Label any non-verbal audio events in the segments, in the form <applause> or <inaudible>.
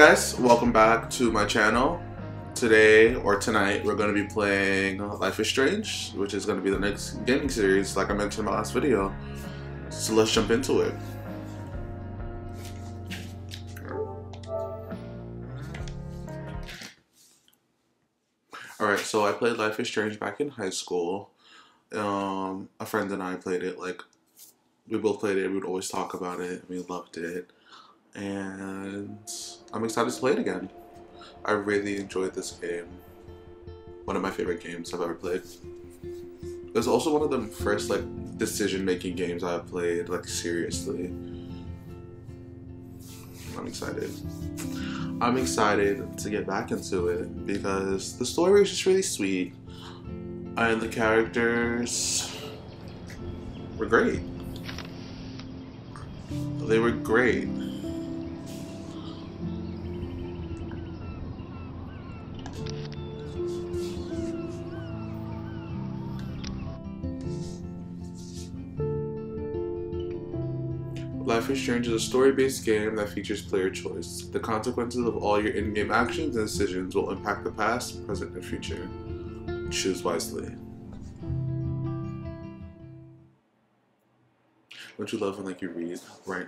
guys, welcome back to my channel. Today or tonight, we're going to be playing Life is Strange, which is going to be the next gaming series, like I mentioned in my last video. So let's jump into it. Alright, so I played Life is Strange back in high school. Um, a friend and I played it, like, we both played it, we would always talk about it, we loved it. And I'm excited to play it again. I really enjoyed this game. One of my favorite games I've ever played. It was also one of the first like decision-making games I've played like seriously. I'm excited. I'm excited to get back into it because the story is just really sweet and the characters were great. They were great. Life is Strange is a story-based game that features player choice. The consequences of all your in-game actions and decisions will impact the past, present, and future. Choose wisely. Don't you love when like you read right?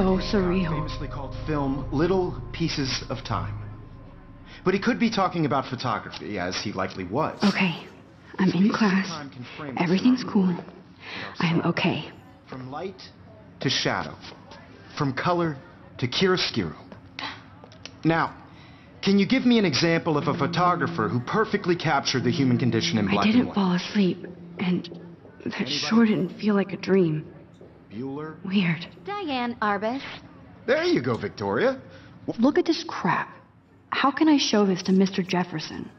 So surreal. Famously called film Little Pieces of Time. But he could be talking about photography, as he likely was. Okay, I'm in class. Everything's cool. I'm okay. From light to shadow. From color to chiaroscuro. Now, can you give me an example of a photographer who perfectly captured the human condition in black and didn't fall asleep, and that sure didn't feel like a dream. Bueller? Weird. Diane Arbus. There you go, Victoria. Look at this crap. How can I show this to Mr. Jefferson?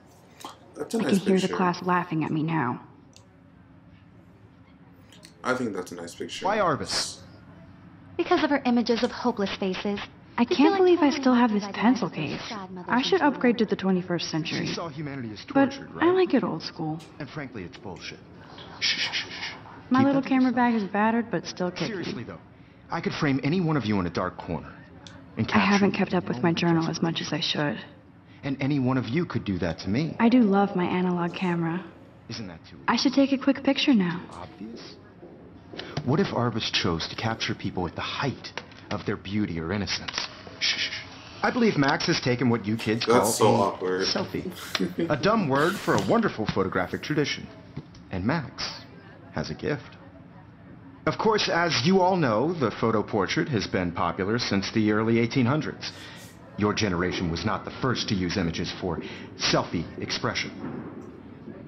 That's a I nice can hear the class laughing at me now. I think that's a nice picture. Why Arbus? Because of her images of hopeless faces. I I can't believe I still have this pencil case. I should upgrade to the 21st century. She saw humanity as But right? I like it old school. And frankly, it's bullshit. Shh, shh, shh, shh. My little camera bag is battered, but still kicking. Seriously, though, I could frame any one of you in a dark corner. And I haven't kept up with my journal as much as I should. And any one of you could do that to me. I do love my analog camera. Isn't that too I should take a quick picture now. obvious? What if Arbus chose to capture people at the height of their beauty or innocence? Shh, shh, shh. I believe Max has taken what you kids call so a awkward. selfie. a dumb word for a wonderful photographic tradition. And Max has a gift. Of course, as you all know, the photo portrait has been popular since the early 1800s. Your generation was not the first to use images for selfie expression.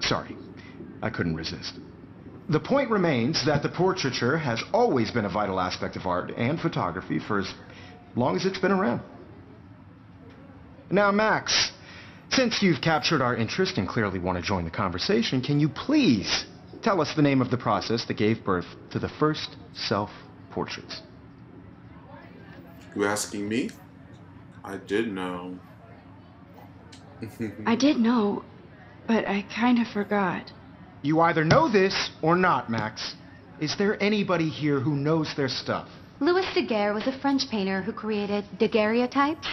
Sorry, I couldn't resist. The point remains that the portraiture has always been a vital aspect of art and photography for as long as it's been around. Now, Max, since you've captured our interest and clearly want to join the conversation, can you please tell us the name of the process that gave birth to the first self portraits? You asking me? I did know. <laughs> I did know, but I kind of forgot. You either know this or not, Max. Is there anybody here who knows their stuff? Louis Daguerre was a French painter who created daguerreotypes,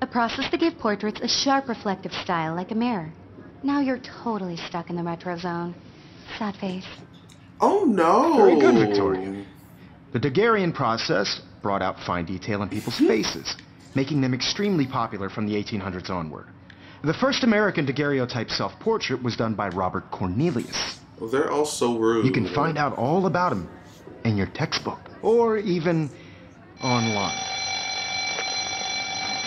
a process that gave portraits a sharp reflective style like a mirror. Now you're totally stuck in the retro zone. Sad face. Oh no! Very good, Victoria. The Daguerrean process brought out fine detail in people's mm-hmm. faces, making them extremely popular from the 1800s onward. The first American daguerreotype self-portrait was done by Robert Cornelius. Well, they're all so rude. You can find out all about him in your textbook or even online.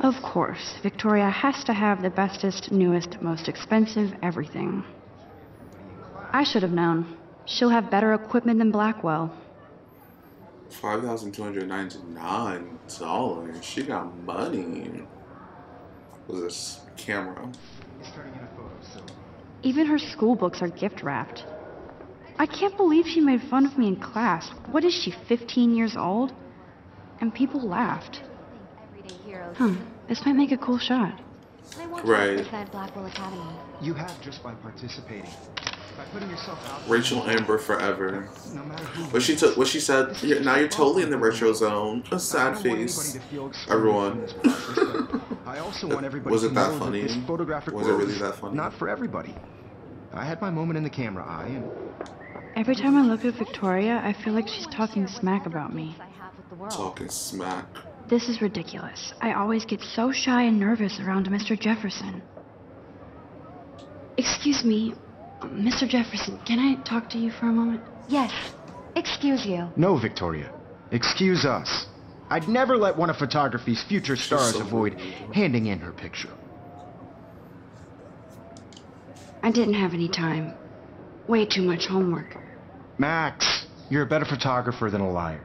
Of course, Victoria has to have the bestest, newest, most expensive everything. I should have known. She'll have better equipment than Blackwell. Five thousand two hundred ninety-nine dollars. She got money. Was this camera? Even her school books are gift wrapped. I can't believe she made fun of me in class. What is she, 15 years old? And people laughed. Everyday. Huh, this might make a cool shot. I want Right. you to Blackwell Academy. You have just by participating. By putting yourself out Rachel Amber forever. no who What she took. What she said. You're, now you're totally in the retro zone. A sad face. Everyone. I also want <laughs> everybody Was it that funny? this photographic Was it really that funny? Not for everybody. I had my moment in the camera eye, and Every time I look at Victoria, I feel like she's talking smack about me. I have with the world. Talking smack. This is ridiculous. I always get so shy and nervous around Mr. Jefferson. Excuse me, Mr. Jefferson, can I talk to you for a moment? Yes. Excuse you. no, Victoria. Excuse us. I'd never let one of photography's future stars so avoid rude. handing in her picture. I didn't have any time. Way too much homework. Max, you're a better photographer than a liar.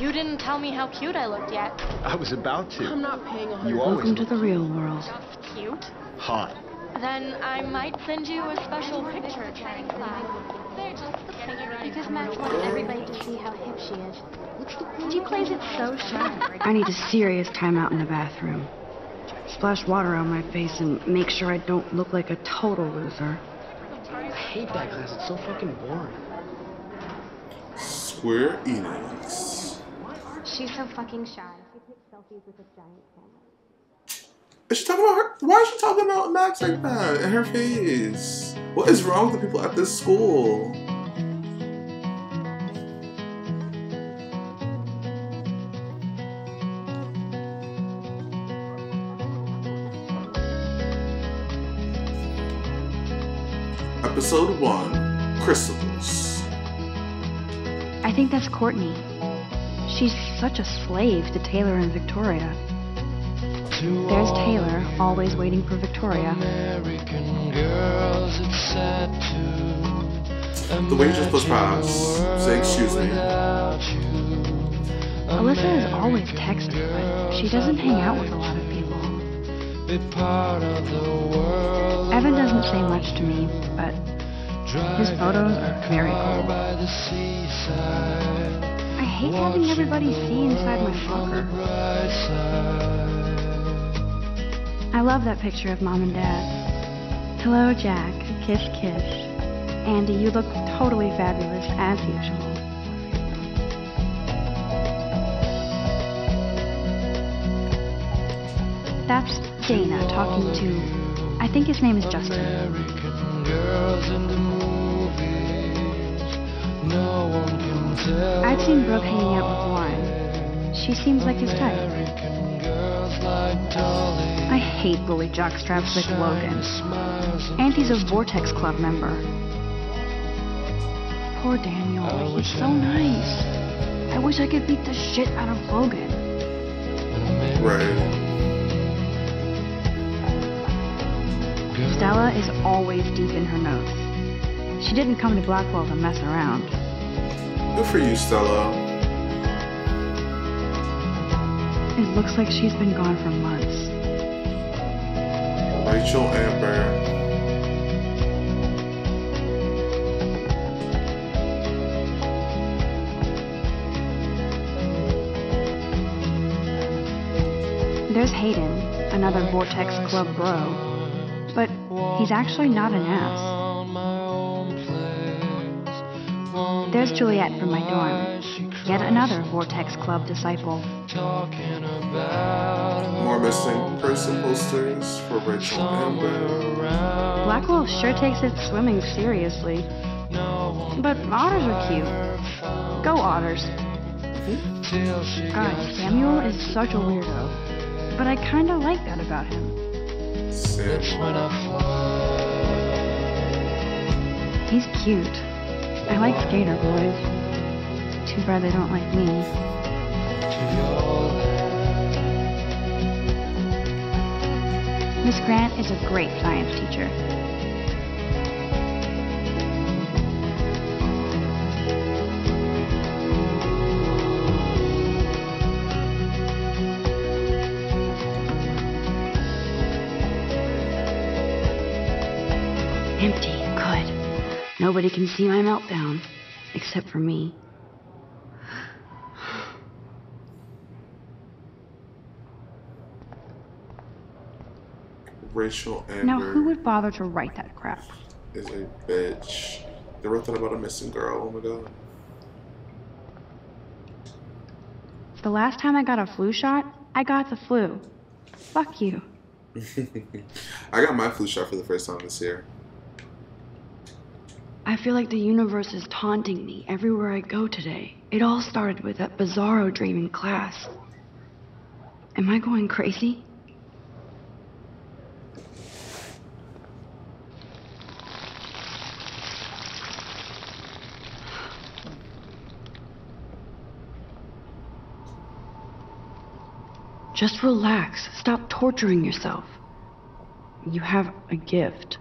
You didn't tell me how cute I looked yet. I was about to. I'm not paying a hundred. You always Welcome to the real world. Just cute? hot. Then I might send you a special picture training class. They're just getting you ready Because Max the wants everybody to see how hip she is. She plays it so shy. I need a serious timeout in the bathroom. Splash water on my face and make sure I don't look like a total loser. I hate that class. It's so fucking boring. Square Enix. She's so fucking shy. She takes selfies with a giant camera. Is she talking about her? Why is she talking about Max like that in her face? What is wrong with the people at this school? Episode 1 Chrysalis. I think that's Courtney. She's such a slave to Taylor and Victoria. There's Taylor, always waiting for Victoria. American girls, it's sad to The waitress he just past, say excuse me. Alyssa is always texting, but she doesn't hang out with a lot of people. Evan doesn't say much to me, but his photos are very cool. I hate having everybody see inside my locker. I love that picture of mom and dad. Hello, Jack. Kiss, kiss. Andy, you look totally fabulous as usual. That's Dana talking to. I think his name is Justin. I've seen Brooke hanging out with Warren. She seems like his type. I hate bully jockstraps like Logan. And he's a Vortex Club member. Poor Daniel. He's so nice. I wish I could beat the shit out of Logan. Right. Stella is always deep in her notes. She didn't come to Blackwell to mess around. Good for you, Stella. It looks like she's been gone for months. Rachel Amber. There's Hayden, another Vortex Club bro. But he's actually not an ass. There's Juliet from my dorm. Yet another Vortex Club disciple. More missing person posters for Rachel Amber. Blackwell sure takes its swimming seriously. But otters are cute. Go otters. God, Samuel is such a weirdo. But I kinda like that about him. He's cute. I like skater boys. Too bad they don't like me. Miss Grant is a great science teacher. Empty. Good. Nobody can see my meltdown. Except for me. Rachel Amber Now, who would bother to write that crap? is a bitch. They wrote that about a missing girl. Oh my god. The last time I got a flu shot, I got the flu. Fuck you. <laughs> I got my flu shot for the first time this year. I feel like the universe is taunting me everywhere I go today. It all started with that bizarro dream in class. Am I going crazy? Just relax. Stop torturing yourself. You have a gift.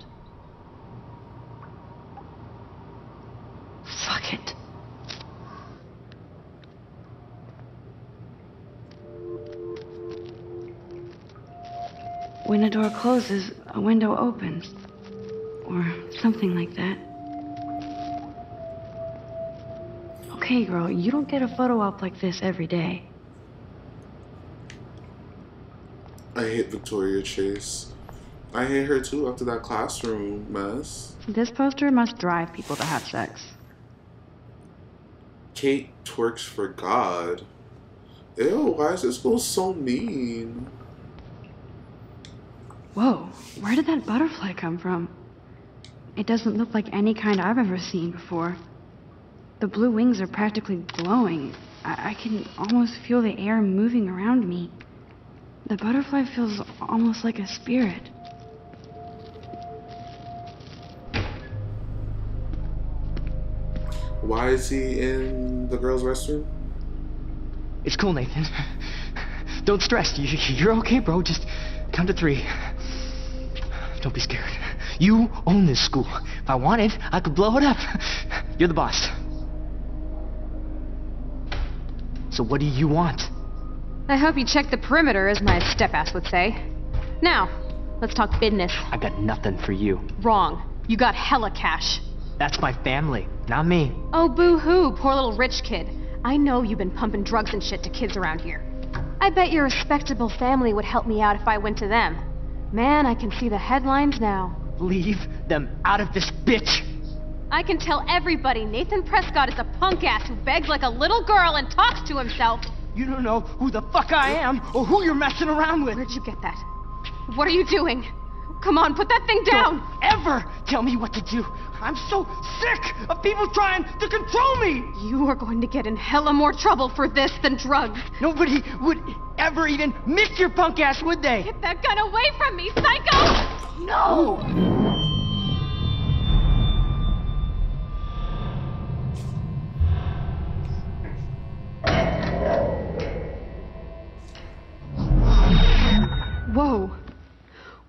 When a door closes, a window opens. Or something like that. Okay, girl, you don't get a photo op like this every day. I hate Victoria Chase. I hate her too after that classroom mess. This poster must drive people to have sex. Kate twerks for God. Ew, why is this girl so mean? Whoa, where did that butterfly come from? It doesn't look like any kind I've ever seen before. The blue wings are practically glowing. I, I can almost feel the air moving around me. The butterfly feels almost like a spirit. Why is he in the girls' restroom? It's cool, Nathan. <laughs> Don't stress. You- You're okay, bro. Just count to three. Don't be scared. You own this school. If I wanted, I could blow it up. You're the boss. So what do you want? I hope you checked the perimeter, as my step-ass would say. Now, let's talk business. I got nothing for you. Wrong. You got hella cash. That's my family, not me. Oh, boo-hoo, poor little rich kid. I know you've been pumping drugs and shit to kids around here. I bet your respectable family would help me out if I went to them. Man, I can see the headlines now. Leave them out of this bitch. I can tell everybody Nathan Prescott is a punk ass who begs like a little girl and talks to himself. You don't know who the fuck I am or who you're messing around with. Where'd you get that? What are you doing? Come on, put that thing down! Don't ever tell me what to do. I'm so sick of people trying to control me. You are going to get in hella more trouble for this than drugs. Nobody would ever even miss your punk ass, would they? Get that gun away from me, psycho! No! Whoa.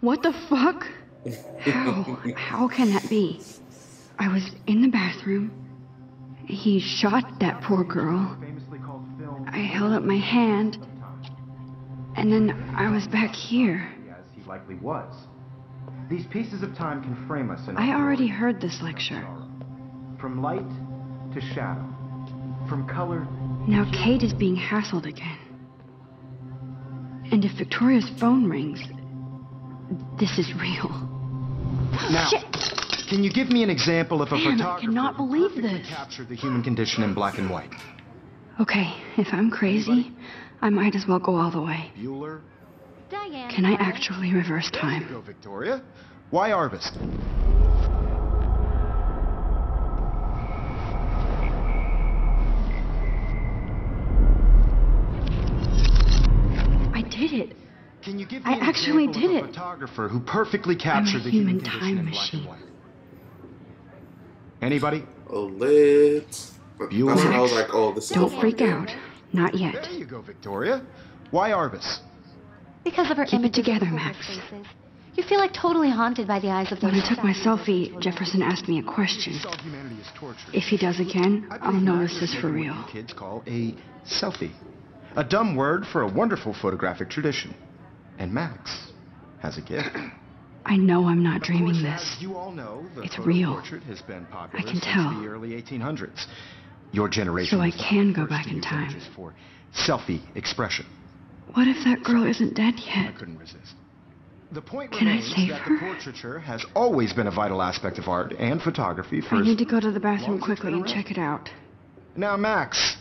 What the fuck? <laughs> How? How can that be? I was in the bathroom. He shot that poor girl. I held up my hand. And then I was back here. As he likely was. These pieces of time can frame us in I already heard this lecture. From light to shadow. From color Now Kate is being hassled again. And if Victoria's phone rings, this is real. Now, Shit! Can you give me an example of a Man, I photographer cannot who believe perfectly this. captured the human condition in black and white? Okay, if I'm crazy, I might as well go all the way. Bueller? Diane. Can I actually reverse There you time? go, Victoria. Why Arbus? I did it. Can you give I me an actually example did of a it. photographer who perfectly captured the human human condition time in black machine. And white? Anybody? Oh, lit. That's You when I was like, oh, this is Don't a freak fun out. game. Not yet. There you go, Victoria. Why Arbus? Because of her Keep it together, Max. faces. You feel like totally haunted by the eyes of those. When I took my selfie, Jefferson asked me a question. Saw humanity as torture. If he does again, I I'll believe know this is is for real. Kids call a selfie. A dumb word for a wonderful photographic tradition. And Max has a gift. <clears throat> I know I'm not dreaming course, this. You all know, the It's real. portrait has been popular I can since tell. the early 1800s. Your generation So I can go back in time. for selfie expression. What if that girl isn't dead yet? I couldn't resist. The point Can I save that her? the portraiture has always been a vital aspect of art and photography for I need to go to the bathroom long as it's quickly and check it out. Now, Max,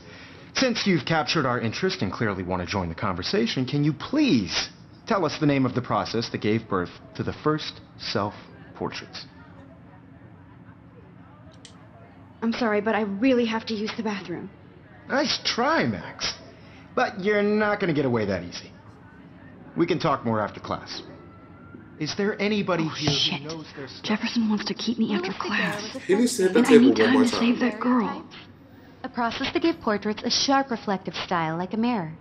since you've captured our interest and clearly want to join the conversation, can you please tell us the name of the process that gave birth to the first self portraits? I'm sorry, but I really have to use the bathroom. Nice try, Max. But you're not going to get away that easy. We can talk more after class. Is there anybody Oh, here shit. who knows their stuff? Jefferson wants to keep me after class. was a He needs to the And I table need one time more to time. save that girl. A process that gave portraits a sharp reflective style like a mirror.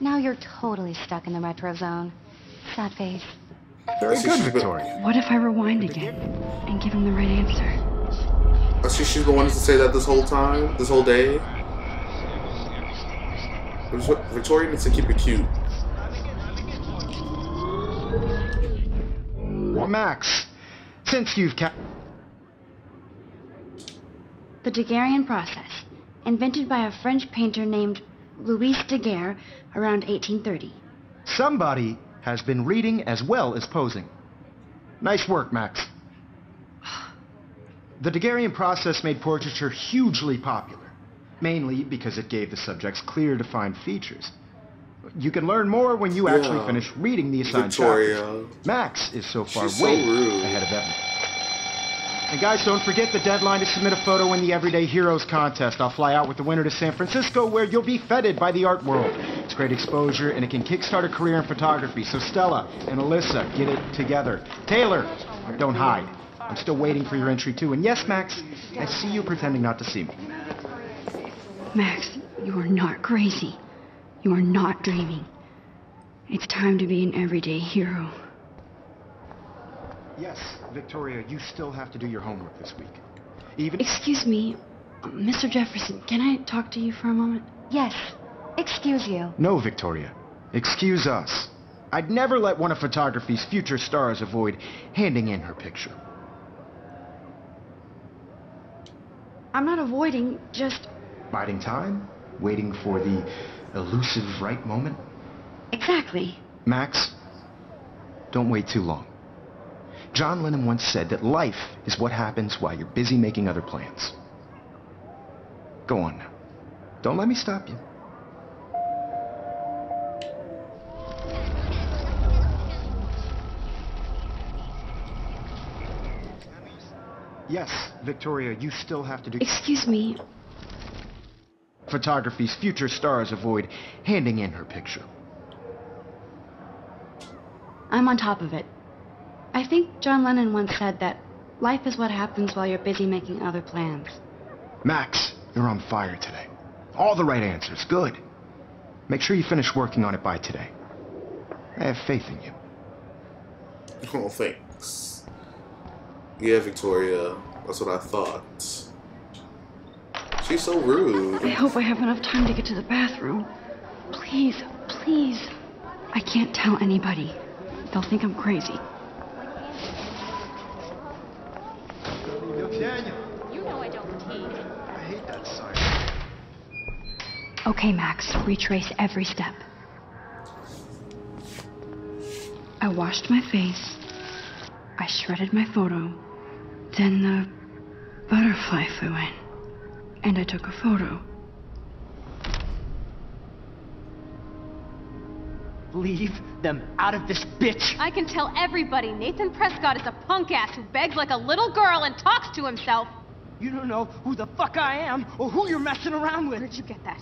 Now you're totally stuck in the retro zone. Sad face. Very I see good, Victoria. What if I rewind again and give him the right answer? I see she's been wanting to say that this whole time, this whole day. Victoria needs to keep it cute. Max, since you've cap- The Daguerrean process, invented by a French painter named Louis Daguerre around 1830. somebody has been reading as well as posing. Nice work, Max. The Daguerrean process made portraiture hugely popular, mainly because it gave the subjects clear, defined features. You can learn more when you actually finish reading the assigned Victoria. chapters. Max is so far She's way rude. ahead of Evan. And guys, don't forget the deadline to submit a photo in the Everyday Heroes contest. I'll fly out with the winner to San Francisco, where you'll be feted by the art world. It's great exposure, and it can kickstart a career in photography. So Stella and Alyssa, get it together. Taylor, don't hide. I'm still waiting for your entry too. And yes, Max, I see you pretending not to see me. Max, you are not crazy. You are not dreaming. It's time to be an everyday hero. Yes, Victoria, you still have to do your homework this week. Even Excuse me, Mr. Jefferson, can I talk to you for a moment? Yes. Excuse you. No, Victoria. Excuse us. I'd never let one of photography's future stars avoid handing in her picture. I'm not avoiding, just. Biding time? Waiting for the elusive right moment? Exactly. Max, don't wait too long. John Lennon once said that life is what happens while you're busy making other plans. Go on now. Don't let me stop you. Yes, Victoria, you still have to do... Excuse me, Photography's future stars avoid handing in her picture. I'm on top of it. I think John Lennon once said that life is what happens while you're busy making other plans. Max, you're on fire today. All the right answers. Good. Make sure you finish working on it by today. I have faith in you. Oh, thanks. Yeah, Victoria. That's what I thought. She's so rude. I hope I have enough time to get to the bathroom. Please, please. I can't tell anybody. They'll think I'm crazy. Daniel, You know I don't tease. I hate that sign. Okay, Max, retrace every step. I washed my face. I shredded my photo. Then the butterfly flew in. And I took a photo. Leave them out of this bitch. I can tell everybody Nathan Prescott is a punk ass who begs like a little girl and talks to himself. You don't know who the fuck I am or who you're messing around with. Where did you get that?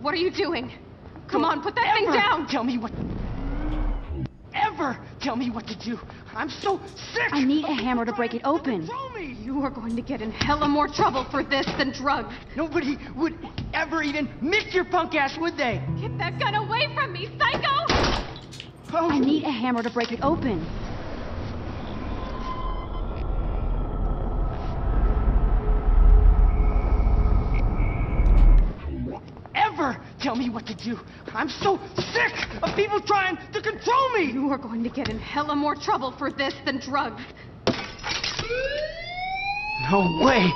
What are you doing? Come on, put that thing down! Tell me what. Ever tell me what to do. I'm so sick. I need a hammer to break it open. Tell me. You are going to get in hella more trouble for this than drugs. Nobody would ever even miss your punk ass, would they? Get that gun away from me, psycho! Oh, I need a hammer to break it open. Ever tell me what to do. I'm so sick of people trying to control me. You are going to get in hella more trouble for this than drugs. No way.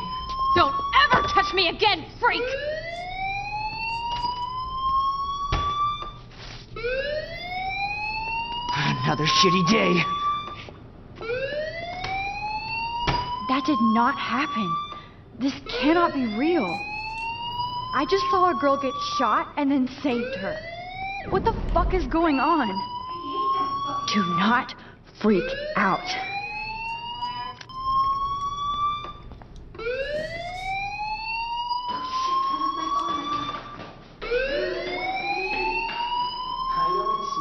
Don't ever touch me again, freak! Another shitty day. That did not happen. This cannot be real. I just saw a girl get shot and then saved her. What the fuck is going on? Do not freak out.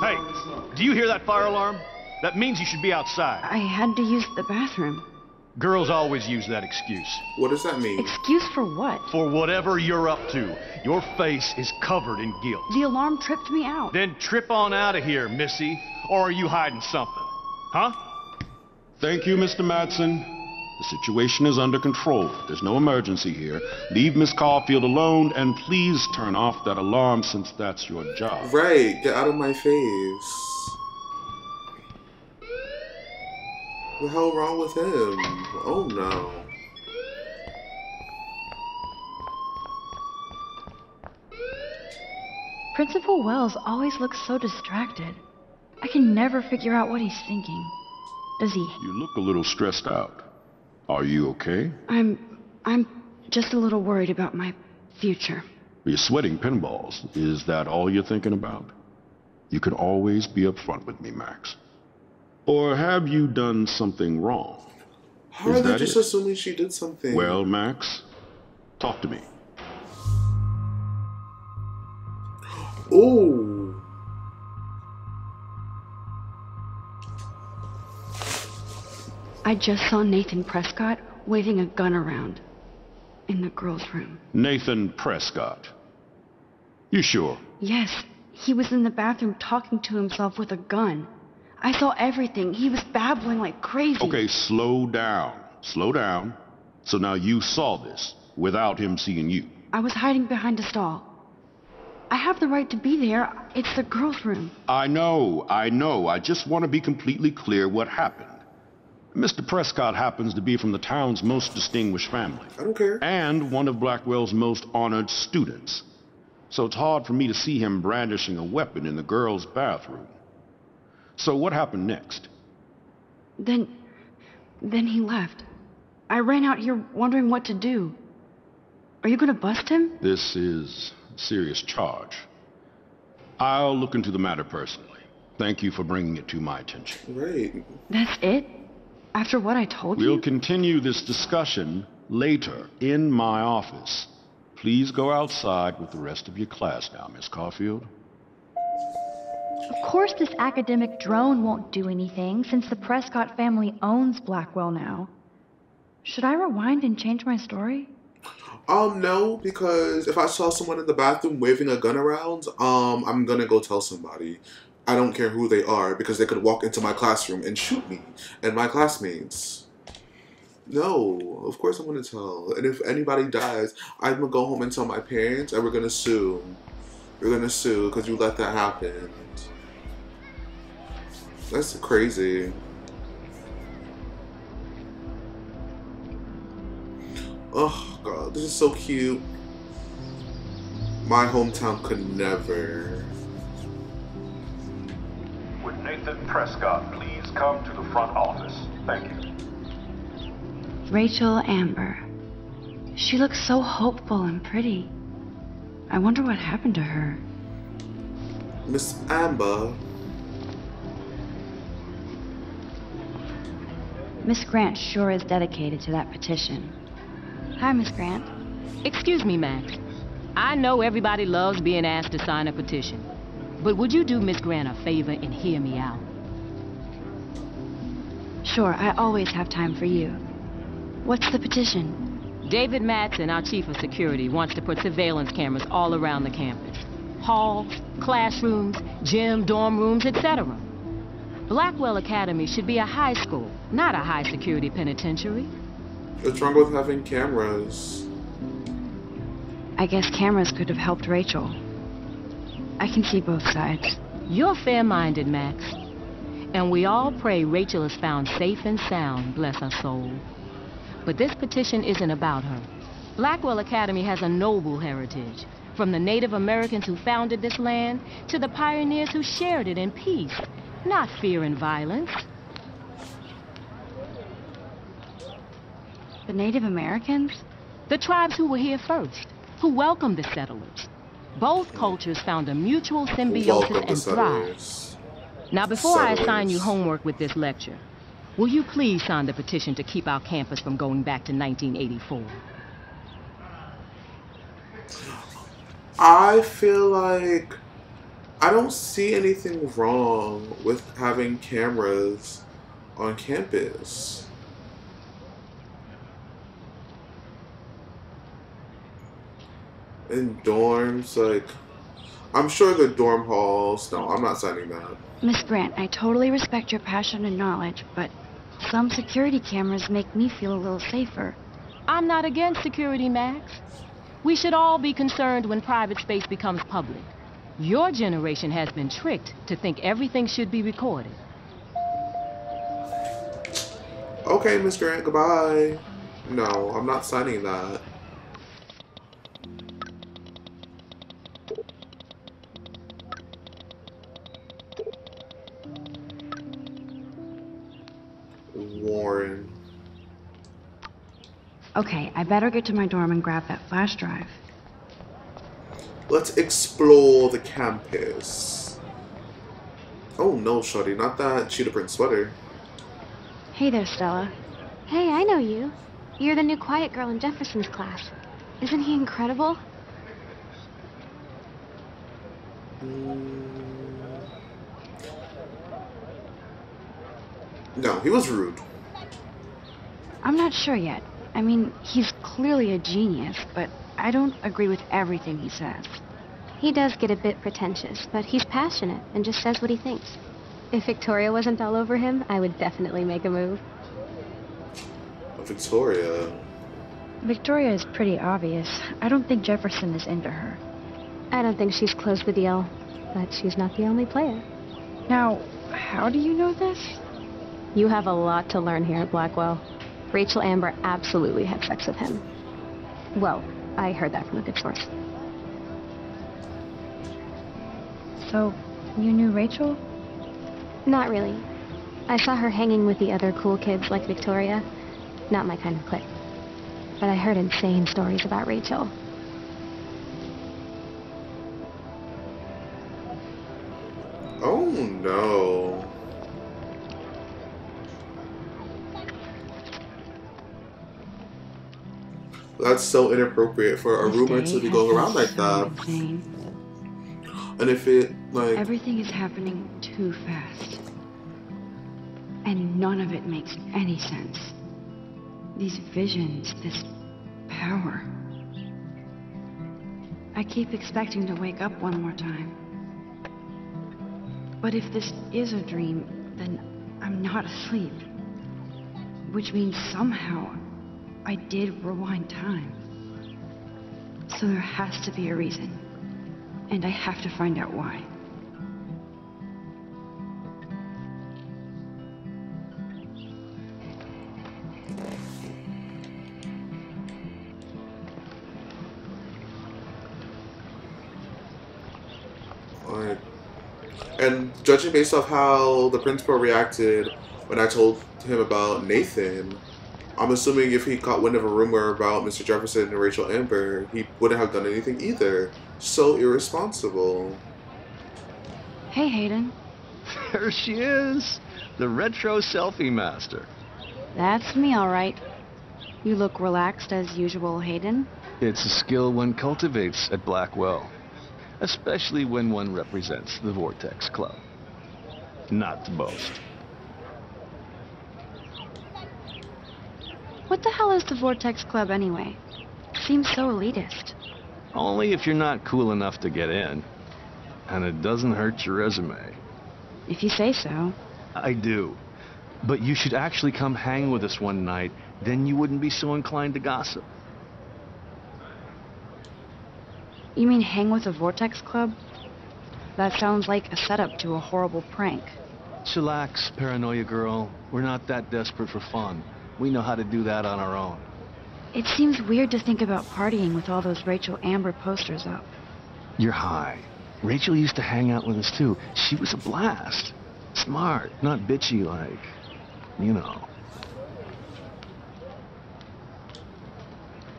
Hey, do you hear that fire alarm? That means you should be outside. I had to use the bathroom. Girls always use that excuse. What does that mean? Excuse for what? For whatever you're up to, your face is covered in guilt. The alarm tripped me out. Then trip on out of here, Missy. Or are you hiding something? Huh? Thank you, Mr. Madsen. The situation is under control. There's no emergency here. Leave Miss Caulfield alone and please turn off that alarm since that's your job. Right, get out of my face. What the hell wrong with him? Oh no. Principal Wells always looks so distracted. I can never figure out what he's thinking. Does he? You look a little stressed out. Are you okay? I'm. I'm just a little worried about my future. You're sweating pinballs. Is that all you're thinking about? You can always be upfront with me, Max. Or have you done something wrong? How Is are they just it? assuming she did something? Well, Max, talk to me. Ooh. I just saw Nathan Prescott waving a gun around in the girls' room. Nathan Prescott. You sure? Yes, he was in the bathroom talking to himself with a gun. I saw everything. He was babbling like crazy. Okay, slow down. Slow down. So now you saw this without him seeing you. I was hiding behind a stall. I have the right to be there. It's the girls' room. I know, I know. I just want to be completely clear what happened. Mr. Prescott happens to be from the town's most distinguished family. I don't care. And one of Blackwell's most honored students. So it's hard for me to see him brandishing a weapon in the girls' bathroom. So what happened next? Then. then he left. I ran out here wondering what to do. Are you gonna bust him? This is a serious charge. I'll look into the matter personally. Thank you for bringing it to my attention. Great. That's it? After what I told you We'll continue this discussion later in my office. Please go outside with the rest of your class now, Miss Caulfield. Of course, this academic drone won't do anything since the Prescott family owns Blackwell now. Should I rewind and change my story? Um, no, because if I saw someone in the bathroom waving a gun around, um, I'm gonna go tell somebody. I don't care who they are because they could walk into my classroom and shoot me and my classmates. No, of course I'm gonna tell. And if anybody dies, I'm gonna go home and tell my parents, and we're gonna sue. We're gonna sue because you let that happen. That's crazy. Oh god, this is so cute. My hometown could never. Would Nathan Prescott please come to the front office? Thank you. Rachel Amber. She looks so hopeful and pretty. I wonder what happened to her. Miss Amber. Miss Grant sure is dedicated to that petition. Hi, Miss Grant. Excuse me, Max. I know everybody loves being asked to sign a petition. But would you do Miss Grant a favor and hear me out? Sure, I always have time for you. What's the petition? David Madsen, our chief of security, wants to put surveillance cameras all around the campus. Halls, classrooms, gym, dorm rooms, etc. Blackwell Academy should be a high school, not a high security penitentiary. What's wrong with having cameras? I guess cameras could have helped Rachel. I can see both sides. You're fair-minded, Max. And we all pray Rachel is found safe and sound, bless her soul. But this petition isn't about her. Blackwell Academy has a noble heritage, from the Native Americans who founded this land to the pioneers who shared it in peace, not fear and violence. The Native Americans? The tribes who were here first, who welcomed the settlers. Both cultures found a mutual symbiosis and thrived. Now, before I assign you homework with this lecture, will you please sign the petition to keep our campus from going back to 1984? I feel like I don't see anything wrong with having cameras on campus. In dorms, like, I'm sure the dorm halls. No, I'm not signing that. Miss Grant, I totally respect your passion and knowledge, but some security cameras make me feel a little safer. I'm not against security, Max. We should all be concerned when private space becomes public. Your generation has been tricked to think everything should be recorded. Okay, Miss Grant, goodbye. No, I'm not signing that. Warren. Okay, I better get to my dorm and grab that flash drive. Let's explore the campus. Oh no, Shorty, not that cheetah print sweater. Hey there, Stella. Hey, I know you. You're the new quiet girl in Jefferson's class. Isn't he incredible? Mm. No, he was rude. I'm not sure yet. I mean, he's clearly a genius, but I don't agree with everything he says. He does get a bit pretentious, but he's passionate and just says what he thinks. If Victoria wasn't all over him, I would definitely make a move. Victoria. Victoria is pretty obvious. I don't think Jefferson is into her. I don't think she's closed the deal, but she's not the only player. Now, how do you know this? You have a lot to learn here at Blackwell. Rachel Amber absolutely had sex with him. Well, I heard that from a good source. So, you knew Rachel? Not really. I saw her hanging with the other cool kids like Victoria. Not my kind of clique. But I heard insane stories about Rachel. Oh no. That's so inappropriate for a rumor to be going around like that. insane. And if it like Everything is happening too fast. And none of it makes any sense. These visions, this power. I keep expecting to wake up one more time. But if this is a dream, then I'm not asleep. Which means somehow I did rewind time. So there has to be a reason. And I have to find out why. like and judging based off how the principal reacted when I told him about Nathan, I'm assuming if he caught wind of a rumor about Mr. Jefferson and Rachel Amber, he wouldn't have done anything either. So irresponsible. Hey, Hayden. <laughs> There she is, the retro selfie master. That's me, all right. You look relaxed as usual, Hayden. It's a skill one cultivates at Blackwell, especially when one represents the Vortex Club. Not to boast. The hell is the Vortex Club anyway? Seems so elitist. Only if you're not cool enough to get in. And it doesn't hurt your resume. If you say so. I do. But you should actually come hang with us one night, then you wouldn't be so inclined to gossip. You mean hang with the Vortex Club? That sounds like a setup to a horrible prank. Chillax, paranoia girl. We're not that desperate for fun. We know how to do that on our own. It seems weird to think about partying with all those Rachel Amber posters up. You're high. Rachel used to hang out with us too. She was a blast. Smart, not bitchy like, you know.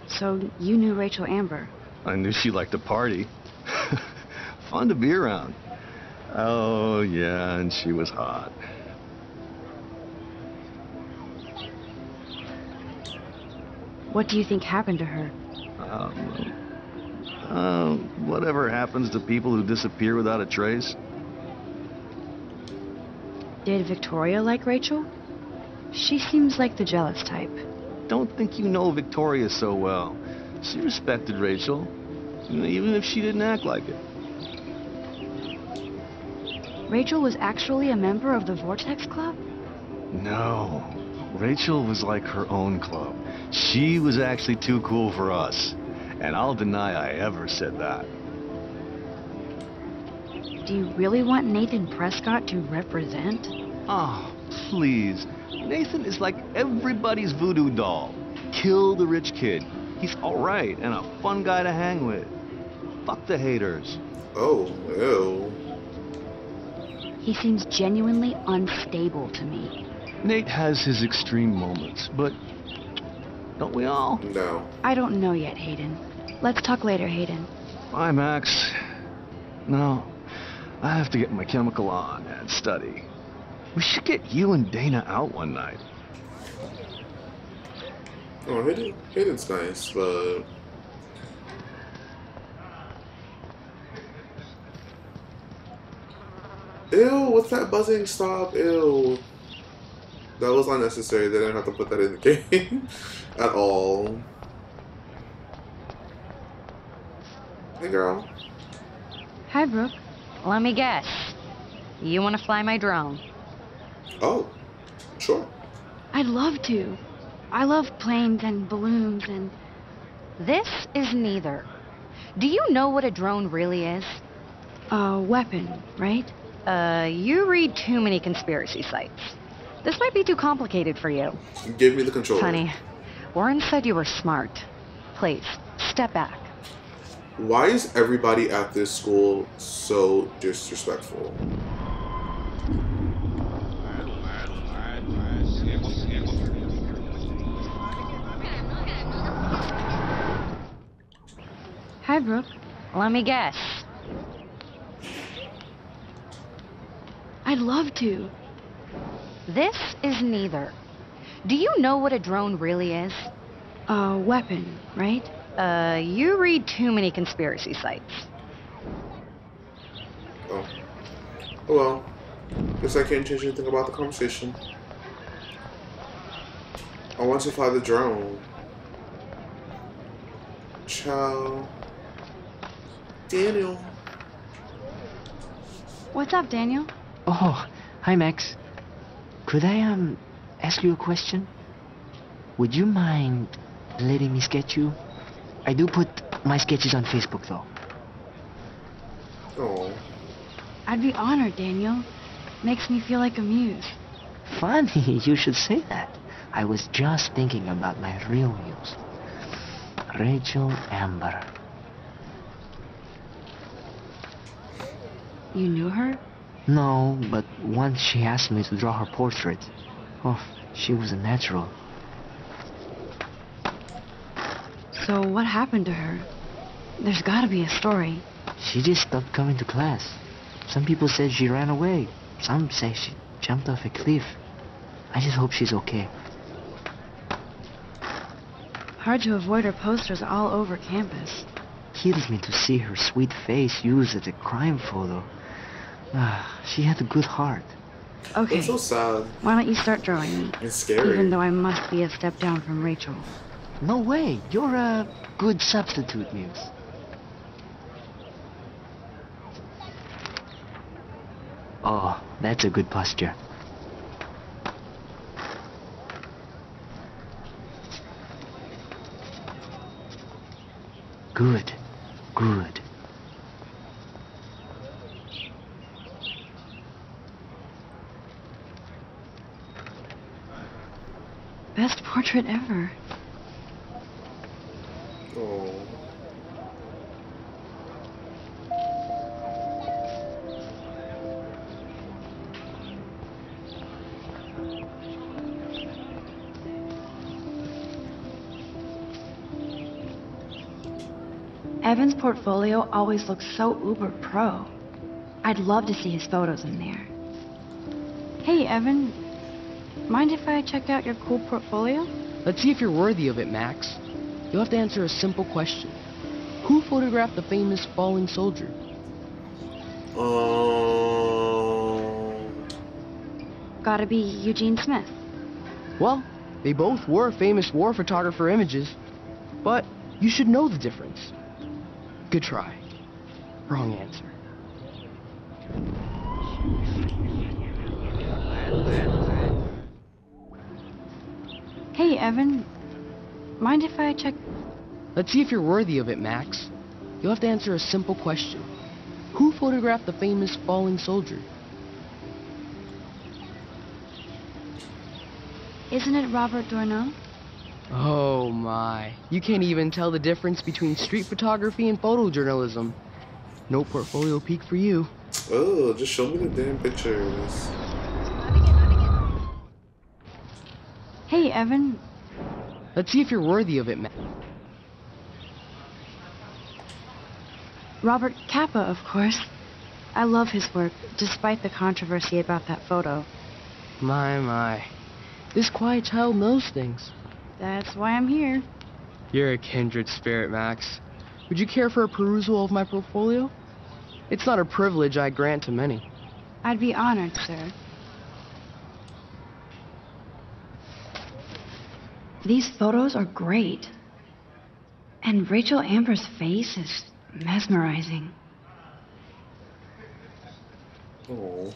So you knew Rachel Amber. I knew she liked to party. <laughs> Fun to be around. Oh, yeah, and she was hot. What do you think happened to her? Um, uh, whatever happens to people who disappear without a trace. Did Victoria like Rachel? She seems like the jealous type. Don't think you know Victoria so well. She respected Rachel, even if she didn't act like it. Rachel was actually a member of the Vortex Club? No. Rachel was like her own club. She was actually too cool for us. And I'll deny I ever said that. Do you really want Nathan Prescott to represent? Oh, please. Nathan is like everybody's voodoo doll. Kill the rich kid. He's alright and a fun guy to hang with. Fuck the haters. Oh, ew. He seems genuinely unstable to me. Nate has his extreme moments, but don't we all? No. I don't know yet, Hayden. Let's talk later, Hayden. Bye, Max. No, I have to get my chemical on and study. We should get you and Dana out one night. Oh, Hayden, Hayden's nice, but Ew, what's that buzzing? Stop, ew. That was unnecessary. They didn't have to put that in the <laughs> game at all. Hey, girl. Hi, Brooke. Let me guess. You want to fly my drone? Oh, sure. I'd love to. I love planes and balloons and. This is neither. Do you know what a drone really is? A weapon, right? Uh, you read too many conspiracy sites. This might be too complicated for you. Give me the controller. Honey, Warren said you were smart. Please, step back. Why is everybody at this school so disrespectful? Hi, Brooke. Let me guess. I'd love to. This is neither. Do you know what a drone really is? A weapon, right? Uh, you read too many conspiracy sites. Oh. Well, guess I can't change anything about the conversation. I want to fly the drone. Ciao. Daniel. What's up, Daniel? Oh, hi, Max. Could I, um, ask you a question? Would you mind letting me sketch you? I do put my sketches on Facebook, though. Oh. I'd be honored, Daniel. Makes me feel like a muse. Funny, <laughs> you should say that. I was just thinking about my real muse. Rachel Amber. You knew her? No, but once she asked me to draw her portrait. Oh, she was a natural. So what happened to her? There's gotta be a story. She just stopped coming to class. Some people said she ran away. Some say she jumped off a cliff. I just hope she's okay. Hard to avoid her posters all over campus. Kills me to see her sweet face used as a crime photo. Ah, she had a good heart. Okay. That's so sad. Why don't you start drawing me? It's scary. Even though I must be a step down from Rachel. No way. You're a good substitute, Muse. Oh, that's a good posture. Good. Good. Best portrait ever. Oh. Evan's portfolio always looks so uber pro. I'd love to see his photos in there. Hey, Evan. Mind if I check out your cool portfolio? Let's see if you're worthy of it, Max. You'll have to answer a simple question. Who photographed the famous falling soldier? Um. Gotta be Eugene Smith. Well, they both were famous war photographer images, but you should know the difference. Good try. Wrong answer. Evan. Mind if I check... Let's see if you're worthy of it, Max. You'll have to answer a simple question. Who photographed the famous falling soldier? Isn't it Robert Doisneau? Oh my. You can't even tell the difference between street photography and photojournalism. No portfolio peak for you. Oh, just show me the damn pictures. Hey, Evan. Let's see if you're worthy of it, Max. Robert Capa, of course. I love his work, despite the controversy about that photo. My, my. This quiet child knows things. That's why I'm here. You're a kindred spirit, Max. Would you care for a perusal of my portfolio? It's not a privilege I grant to many. I'd be honored, sir. These photos are great. And Rachel Amber's face is mesmerizing. Oh.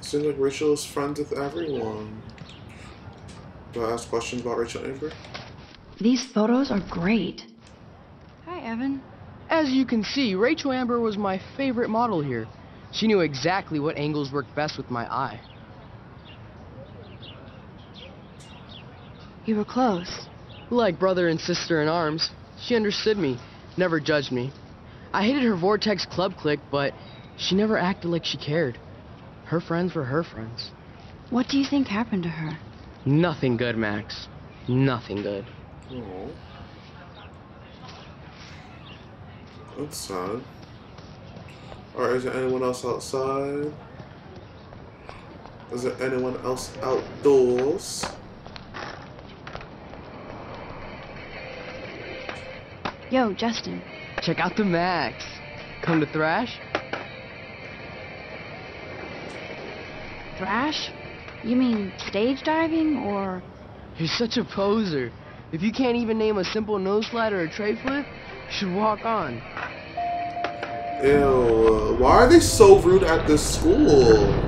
Seems like Rachel is friends with everyone. Do I ask questions about Rachel Amber? These photos are great. Hi, Evan. As you can see, Rachel Amber was my favorite model here. She knew exactly what angles worked best with my eye. You were close. Like brother and sister in arms, she understood me, never judged me. I hated her Vortex Club clique, but she never acted like she cared. Her friends were her friends. What do you think happened to her? Nothing good, Max. Nothing good. Oh. That's sad. Alright, is there anyone else outside? Is there anyone else outdoors? Yo, Justin. Check out the Max. Come to Thrash? Thrash? You mean stage diving or. You're such a poser. If you can't even name a simple nose slide or a tray flip, you should walk on. Ew, why are they so rude at this school?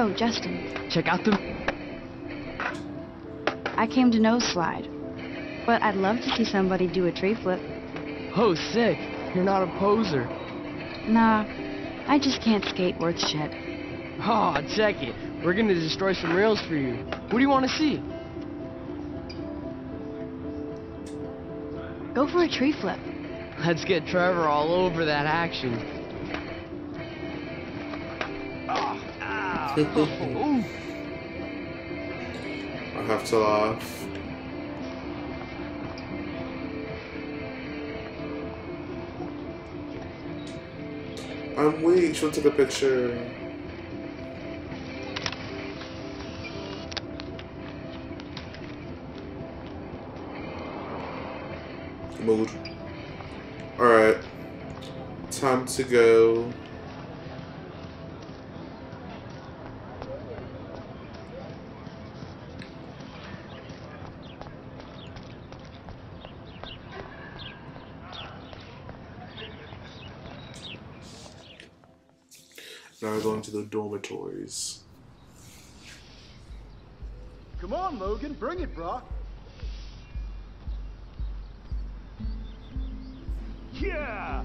Yo, Justin. Check out the. I came to nose slide. But I'd love to see somebody do a tree flip. Oh, sick. You're not a poser. Nah, I just can't skate worth shit. Aw, oh, check it. We're gonna destroy some rails for you. What do you want to see? Go for a tree flip. Let's get Trevor all over that action. I have to laugh. Um, I'm weak. She took a picture. Mood. Alright. Time to go. Now we're going to the dormitories. Come on, Logan, bring it, brah. Yeah!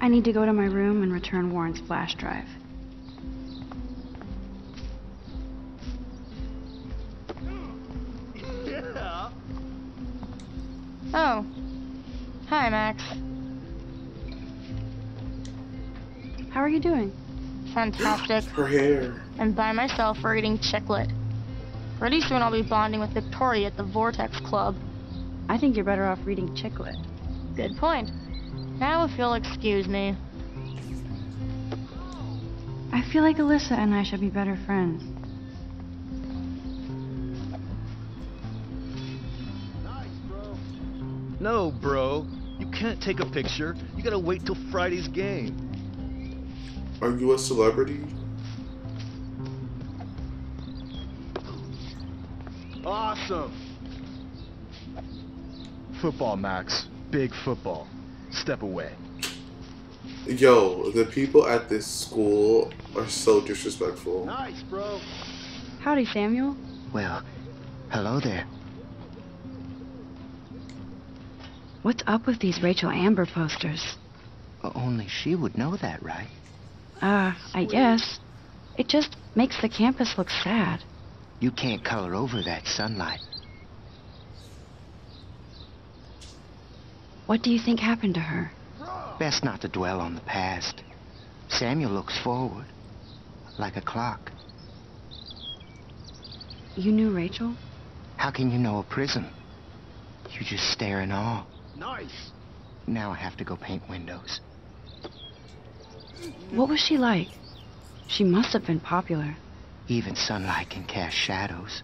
I need to go to my room and return Warren's flash drive. Fantastic. Her hair. I'm by myself reading Chicklet. Pretty soon I'll be bonding with Victoria at the Vortex Club. I think you're better off reading Chicklet. Good point. Now if you'll excuse me. I feel like Alyssa and I should be better friends. No, bro. You can't take a picture. You gotta wait till Friday's game. Are you a celebrity? Awesome! Football, Max. Big football. Step away. Yo, the people at this school are so disrespectful. Nice, bro. Howdy, Samuel. Well, hello there. What's up with these Rachel Amber posters? Only she would know that, right? Uh, I guess. It just makes the campus look sad. You can't color over that sunlight. What do you think happened to her? Best not to dwell on the past. Samuel looks forward, like a clock. You knew Rachel? How can you know a prison? You just stare in awe. Nice! Now I have to go paint windows. What was she like? She must have been popular. Even sunlight can cast shadows.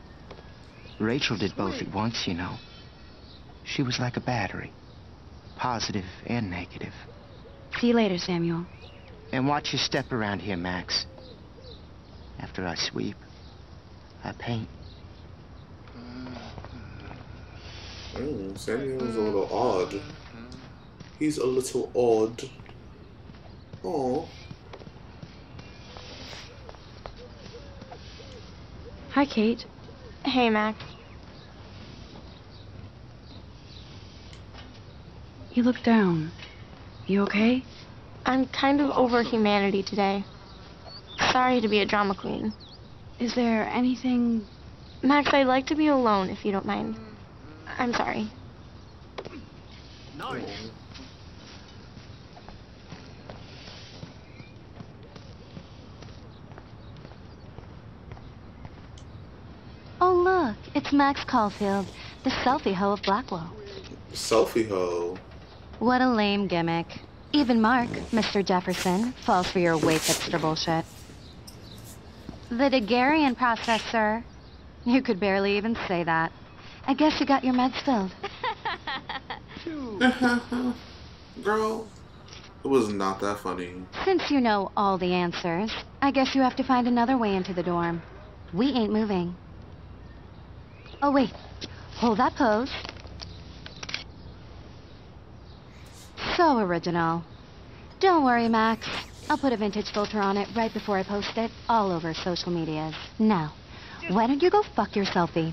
Rachel did both at once, you know. She was like a battery. positive and negative. See you later, Samuel. And watch your step around here, Max. After I sweep, I paint. Mm, Samuel's a little odd. He's a little odd. Oh. Hi, Kate. Hey, Max. You look down. You okay? I'm kind of over humanity today. Sorry to be a drama queen. Is there anything... Max, I'd like to be alone if you don't mind. I'm sorry. Nice. Oh, look, it's Max Caulfield, the selfie hoe of Blackwell. Selfie hoe. What a lame gimmick. Even Mark, Mr. Jefferson, falls for your weight hipster bullshit. The Daguerrean process, sir. You could barely even say that. I guess you got your meds filled. <laughs> Girl, it was not that funny. Since you know all the answers, I guess you have to find another way into the dorm. We ain't moving. Oh, wait. Hold that pose. So original. Don't worry, Max. I'll put a vintage filter on it right before I post it all over social medias. Now, why don't you go fuck your selfie?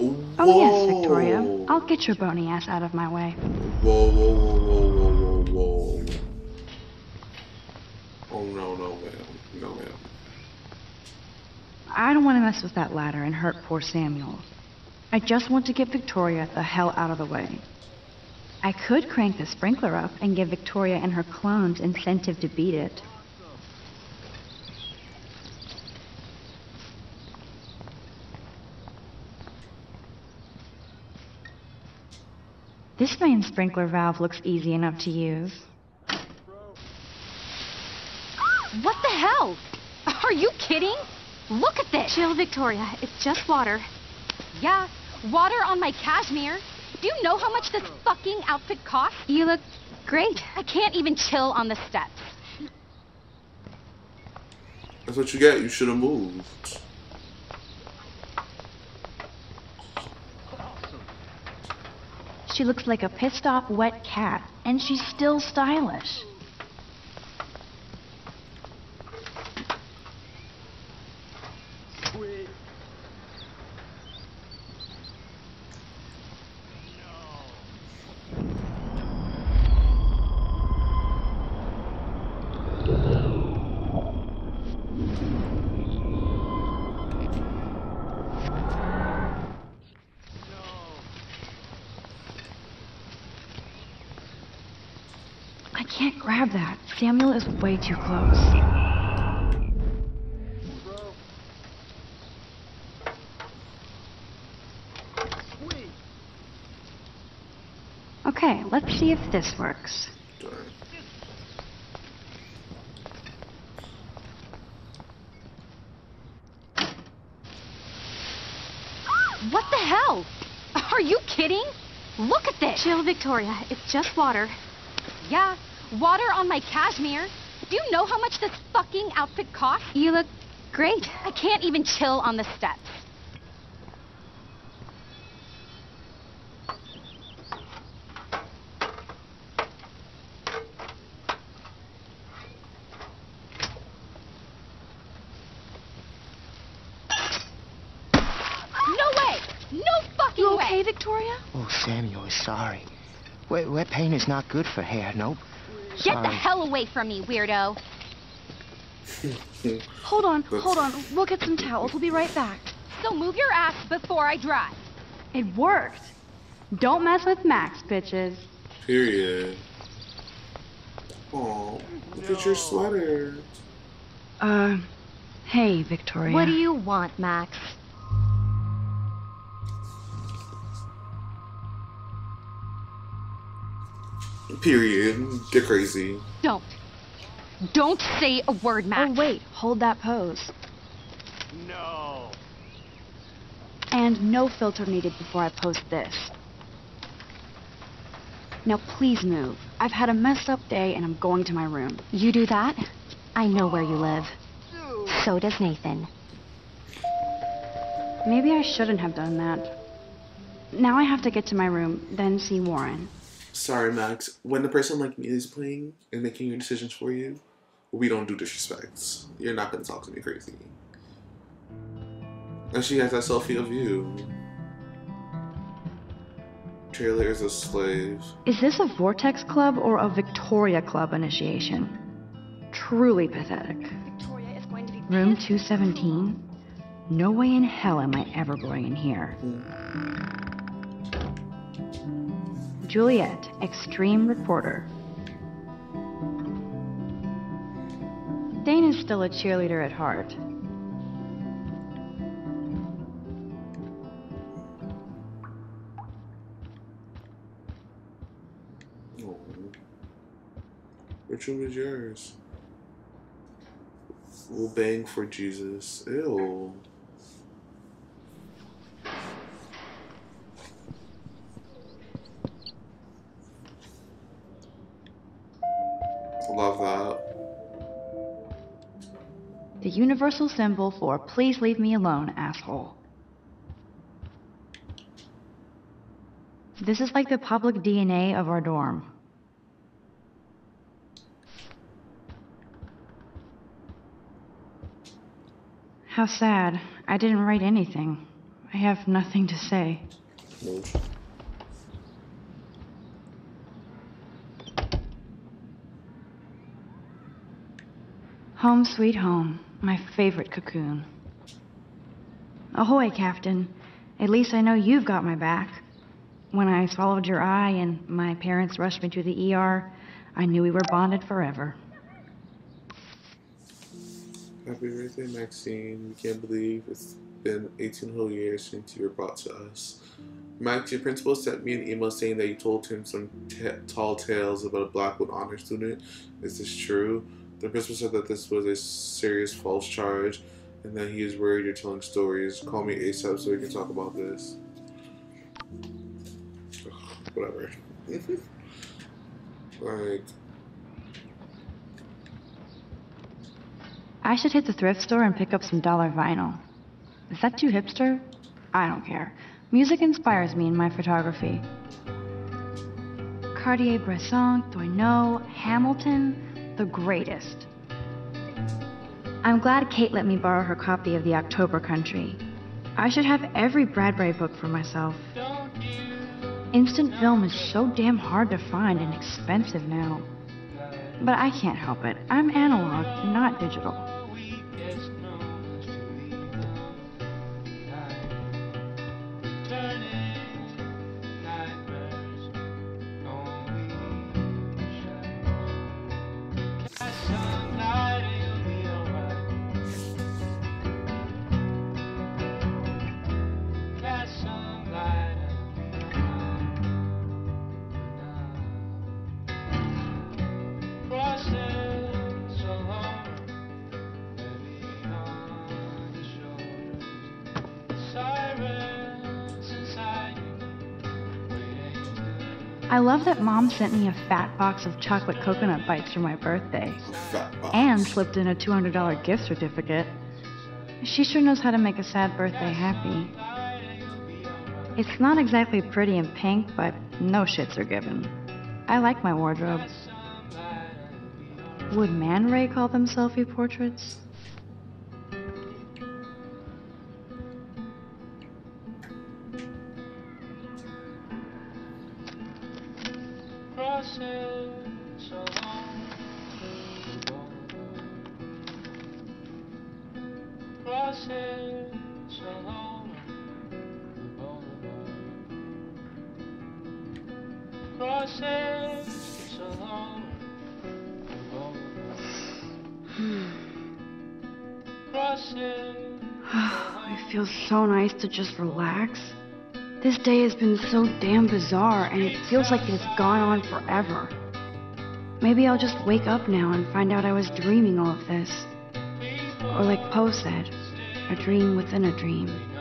Oh, yes, Victoria. I'll get your bony ass out of my way. Whoa, whoa, whoa, whoa, whoa, whoa, whoa. Oh, no, no, ma'am. No, ma'am. I don't want to mess with that ladder and hurt poor Samuel. I just want to get Victoria the hell out of the way. I could crank the sprinkler up and give Victoria and her clones incentive to beat it. This main sprinkler valve looks easy enough to use. What the hell? Are you kidding? Look at this. Chill, Victoria. It's just water. Yeah, water on my cashmere. Do you know how much this fucking outfit costs? You look great. I can't even chill on the steps. That's what you get. You should have moved. She looks like a pissed off wet cat, and she's still stylish. Sweet. I can't that. Samuel is way too close. Okay, let's see if this works. What the hell? Are you kidding? Look at this. Chill, Victoria. It's just water. Yeah, water on my cashmere. Do you know how much this fucking outfit costs? You look great. I can't even chill on the steps. No way! No fucking You okay, Victoria? Oh, Samuel sorry. Wet, wet paint is not good for hair, nope. Get the hell away from me, weirdo. Hold on, hold on. We'll get some towels. We'll be right back. So move your ass before I drive. It worked. Don't mess with Max, bitches. Period. Oh, look at your sweater. Uh, hey, Victoria. What do you want, Max? Period. Get crazy. Don't. Don't say a word, Max. Oh, wait. Hold that pose. No. And no filter needed before I post this. Now please move. I've had a messed up day and I'm going to my room. You do that? I know where you live. So does Nathan. Maybe I shouldn't have done that. Now I have to get to my room, then see Warren. Sorry, Max. When the person like me is playing and making your decisions for you, we don't do disrespects. You're not gonna talk to me crazy. And she has that selfie of you. Taylor is a slave. Is this a Vortex Club or a Victoria Club initiation? Truly pathetic. Victoria is going to be Room 217? No way in hell am I ever going in here. Hmm. Juliet, extreme reporter. Dane is still a cheerleader at heart. Oh. Which room is yours? We'll bang for Jesus. Ew. Universal symbol for please leave me alone, asshole. This is like the public DNA of our dorm. How sad. I didn't write anything. I have nothing to say. Home sweet home, my favorite cocoon. Ahoy, Captain. At least I know you've got my back. When I swallowed your eye and my parents rushed me to the ER, I knew we were bonded forever. Happy birthday, Maxine. We can't believe it's been 18 whole years since you were brought to us. Max, your principal sent me an email saying that you told him some tall tales about a Blackwell honor student. Is this true? The principal said that this was a serious false charge and that he is worried you're telling stories. Call me ASAP so we can talk about this. Ugh, whatever. like, I should hit the thrift store and pick up some dollar vinyl. Is that too hipster? I don't care. Music inspires me in my photography. Cartier Bresson, Doisneau, Hamilton, the greatest. I'm glad Kate let me borrow her copy of The October Country. I should have every Bradbury book for myself. Instant film is so damn hard to find and expensive now. But I can't help it. I'm analog, not digital. Love that mom sent me a fat box of chocolate coconut bites for my birthday and slipped in a $200 gift certificate. She sure knows how to make a sad birthday happy. It's not exactly pretty and pink, but no shits are given. I like my wardrobe. Would Man Ray call them selfie portraits? So nice to just relax. This day has been so damn bizarre, and it feels like it's gone on forever. Maybe I'll just wake up now and find out I was dreaming all of this. Or like Poe said, a dream within a dream.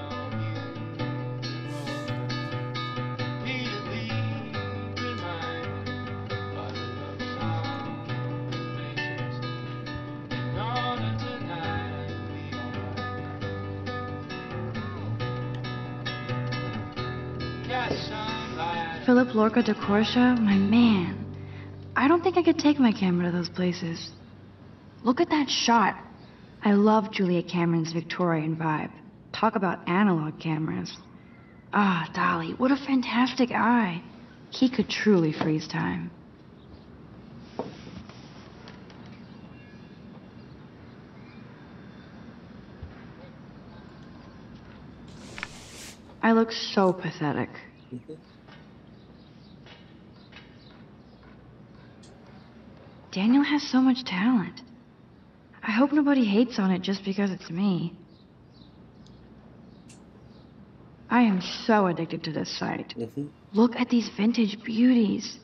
Philip Lorca diCorcia, my man. I don't think I could take my camera to those places. Look at that shot. I love Juliet Cameron's Victorian vibe. Talk about analog cameras. Ah, Dolly, what a fantastic eye. He could truly freeze time. I look so pathetic. Daniel has so much talent. I hope nobody hates on it just because it's me. I am so addicted to this site. Mm-hmm. Look at these vintage beauties.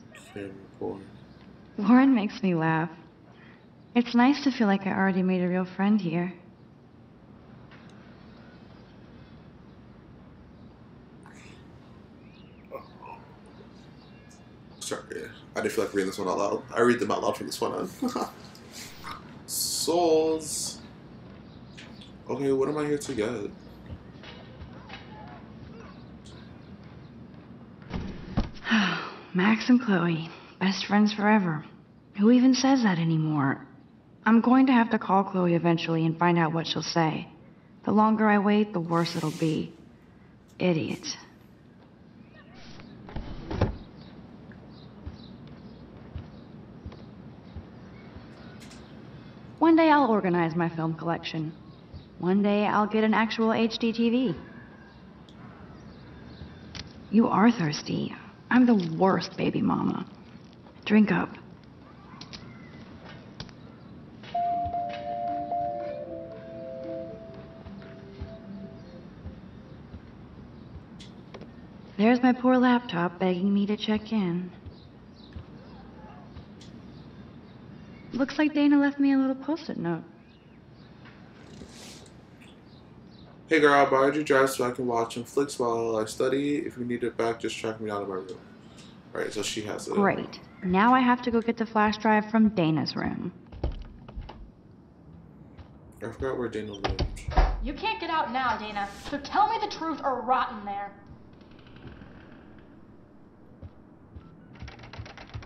Lauren makes me laugh. It's nice to feel like I already made a real friend here. Oh. Sorry, I didn't feel like reading this one out loud. I read them out loud from this one on. <laughs> Souls. Okay, what am I here to get? <sighs> Max and Chloe, best friends forever. Who even says that anymore? I'm going to have to call Chloe eventually and find out what she'll say. The longer I wait, the worse it'll be. Idiot. One day I'll organize my film collection. One day I'll get an actual HD TV. You are thirsty. I'm the worst baby mama. Drink up. There's my poor laptop begging me to check in. Looks like Dana left me a little post-it note. Hey girl, I borrowed your dress so I can watch some flicks while I study. If you need it back, just track me down to my room. Alright, so she has it. Great. Now I have to go get the flash drive from Dana's room. I forgot where Dana lived. You can't get out now, Dana. So tell me the truth or rot in there.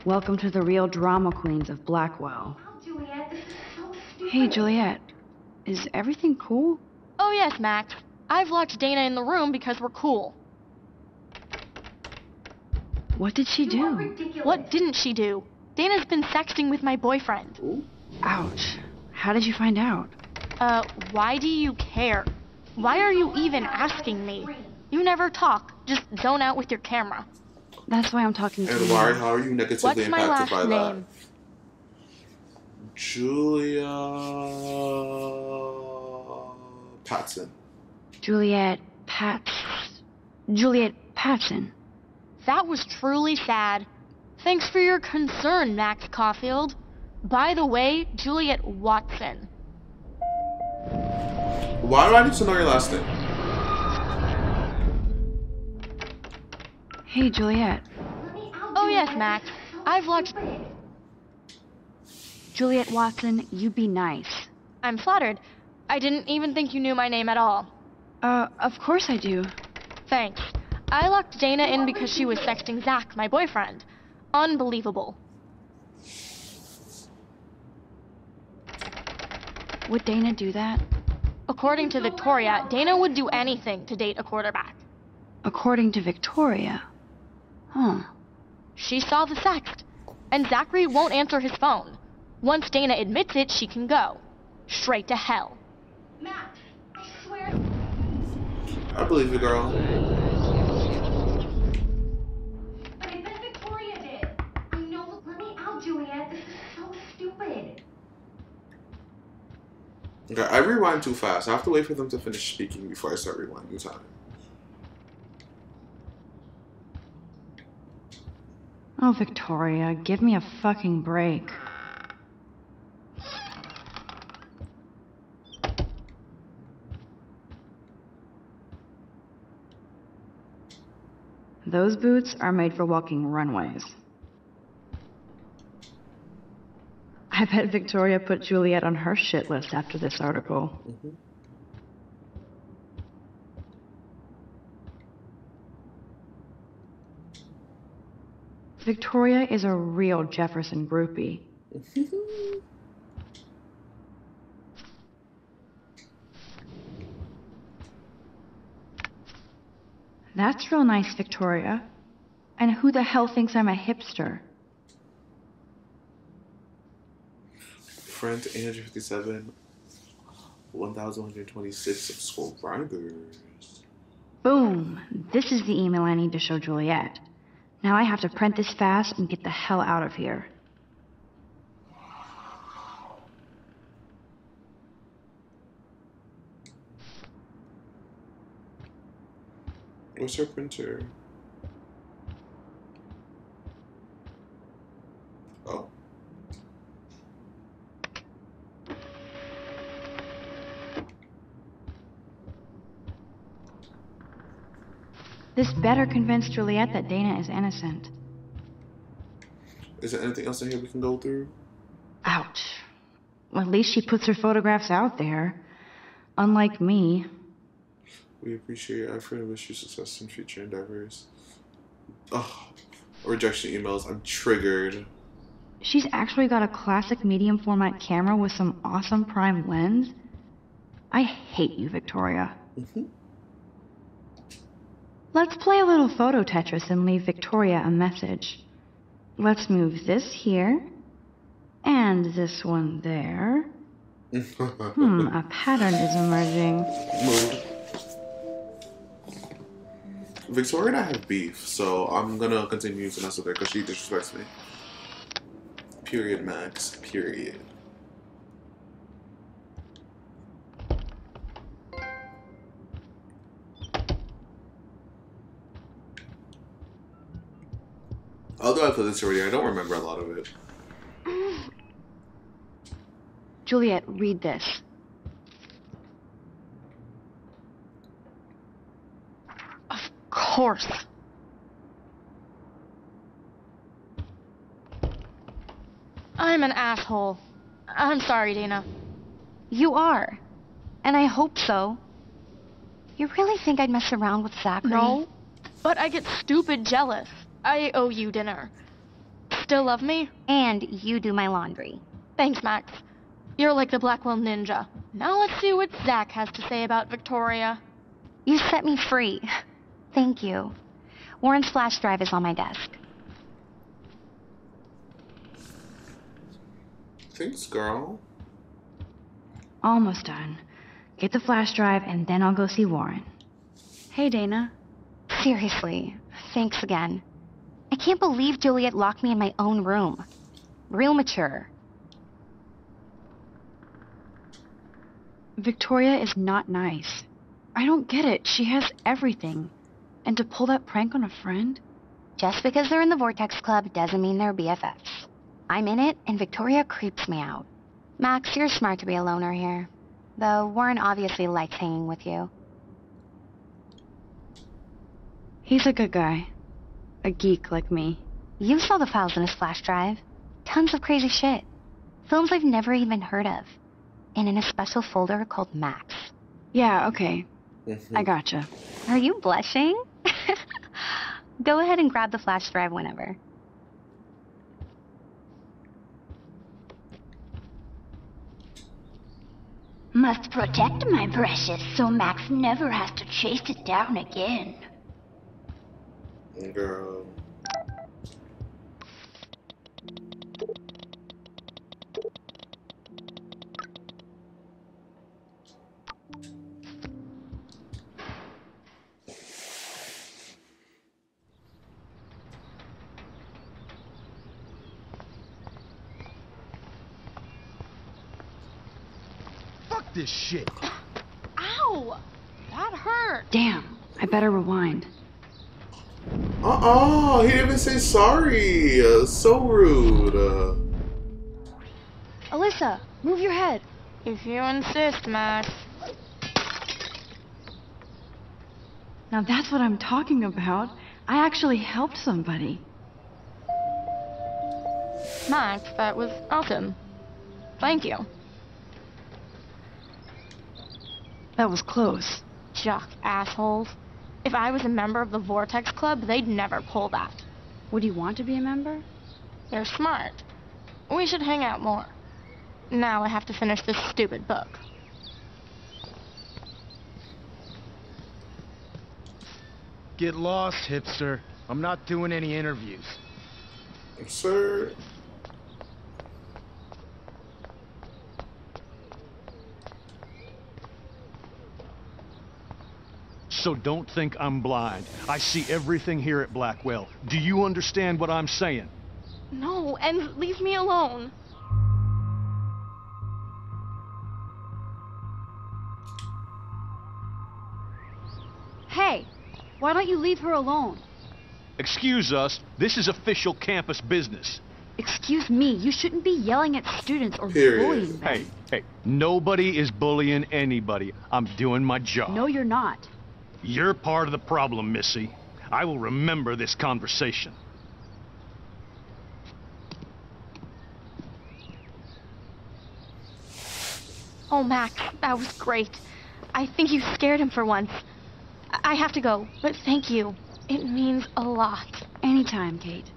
Welcome to the real drama queens of Blackwell. Juliet, this is so stupid. Hey, Juliet. Is everything cool? Oh yes, Max. I've locked Dana in the room because we're cool. What did she do? What didn't she do? Dana's been sexting with my boyfriend. Ouch. How did you find out? Uh, why do you care? Why are you even asking me? You never talk. Just zone out with your camera. That's why I'm talking to And you. why, how are you negatively What's my impacted last by that? name? Julia Patson. Juliet Pat. Juliet Patson. That was truly sad. Thanks for your concern, Max Caulfield. By the way, Juliet Watson. Why do I need to know your last name? Hey, Juliet. Oh yes, Max. I've locked. Juliet Watson, you be nice. I'm flattered. I didn't even think you knew my name at all. Uh, of course I do. Thanks. I locked Dana in because she was sexting Zach, my boyfriend. Unbelievable. Would Dana do that? According to Victoria, Dana would do anything to date a quarterback. According to Victoria. Huh. She saw the sext, and Zachary won't answer his phone. Once Dana admits it, she can go. Straight to hell. Max, I swear. I believe you, girl. But I bet Victoria did. I know. Let me out, Juliet. This is so stupid. Okay, I rewind too fast. I have to wait for them to finish speaking before I start rewinding time. Oh, Victoria, give me a fucking break. Those boots are made for walking runways. I bet Victoria put Juliet on her shit list after this article. Mm-hmm. Victoria is a real Jefferson groupie. That's real nice, Victoria. And who the hell thinks I'm a hipster? Friend Andrew57, 1,126 subscribers. Boom! This is the email I need to show Juliet. Now I have to print this fast and get the hell out of here. What's your printer? Oh. This better convince Juliet that Dana is innocent. Is there anything else in here we can go through? Ouch. Well, at least she puts her photographs out there. Unlike me. We appreciate your effort and wish you success in future endeavors. Oh, rejection emails. I'm triggered. She's actually got a classic medium format camera with some awesome prime lens. I hate you, Victoria. Mm-hmm. Let's play a little photo Tetris and leave Victoria a message. Let's move this here. And this one there. Hmm, a pattern is emerging. <laughs> Victoria and I have beef, so I'm gonna continue to mess with her because she disrespects me. Period, Max. Period. Although I played this already, I don't remember a lot of it. <sighs> Juliet, read this. Of course. I'm an asshole. I'm sorry, Dana. You are. And I hope so. You really think I'd mess around with Zachary? No, but I get stupid jealous. I owe you dinner. Still love me? And you do my laundry. Thanks, Max. You're like the Blackwell Ninja. Now let's see what Zach has to say about Victoria. You set me free. Thank you. Warren's flash drive is on my desk. Thanks, girl. Almost done. Get the flash drive and then I'll go see Warren. Hey, Dana. Seriously, thanks again. I can't believe Juliet locked me in my own room. Real mature. Victoria is not nice. I don't get it. She has everything. And to pull that prank on a friend? Just because they're in the Vortex Club doesn't mean they're BFFs. I'm in it, and Victoria creeps me out. Max, you're smart to be a loner here. Though Warren obviously likes hanging with you. He's a good guy. A geek like me. You saw the files in his flash drive. Tons of crazy shit. Films I've never even heard of. And in a special folder called Max. Yeah, okay. I mm-hmm. gotcha. Are you blushing? <laughs> Go ahead and grab the flash drive whenever. Must protect my precious so Max never has to chase it down again. Girl. Fuck this shit. <gasps> Ow! That hurt. Damn, I better rewind. Uh-uh, he didn't even say sorry. Uh, so rude. Uh, Alyssa, move your head. If you insist, Max. Now that's what I'm talking about. I actually helped somebody. Max, that was awesome. Thank you. That was close. Jock assholes. If I was a member of the Vortex Club, they'd never pull that. Would you want to be a member? You're smart. We should hang out more. Now I have to finish this stupid book. Get lost, hipster. I'm not doing any interviews. Sir. So don't think I'm blind. I see everything here at Blackwell. Do you understand what I'm saying? No, and leave me alone. Hey, why don't you leave her alone? Excuse us, this is official campus business. Excuse me, you shouldn't be yelling at students or Period. bullying them. Hey, hey, nobody is bullying anybody. I'm doing my job. No, you're not. You're part of the problem, Missy. I will remember this conversation. Oh, Max, that was great. I think you scared him for once. I I have to go, but thank you. It means a lot. Anytime, Kate.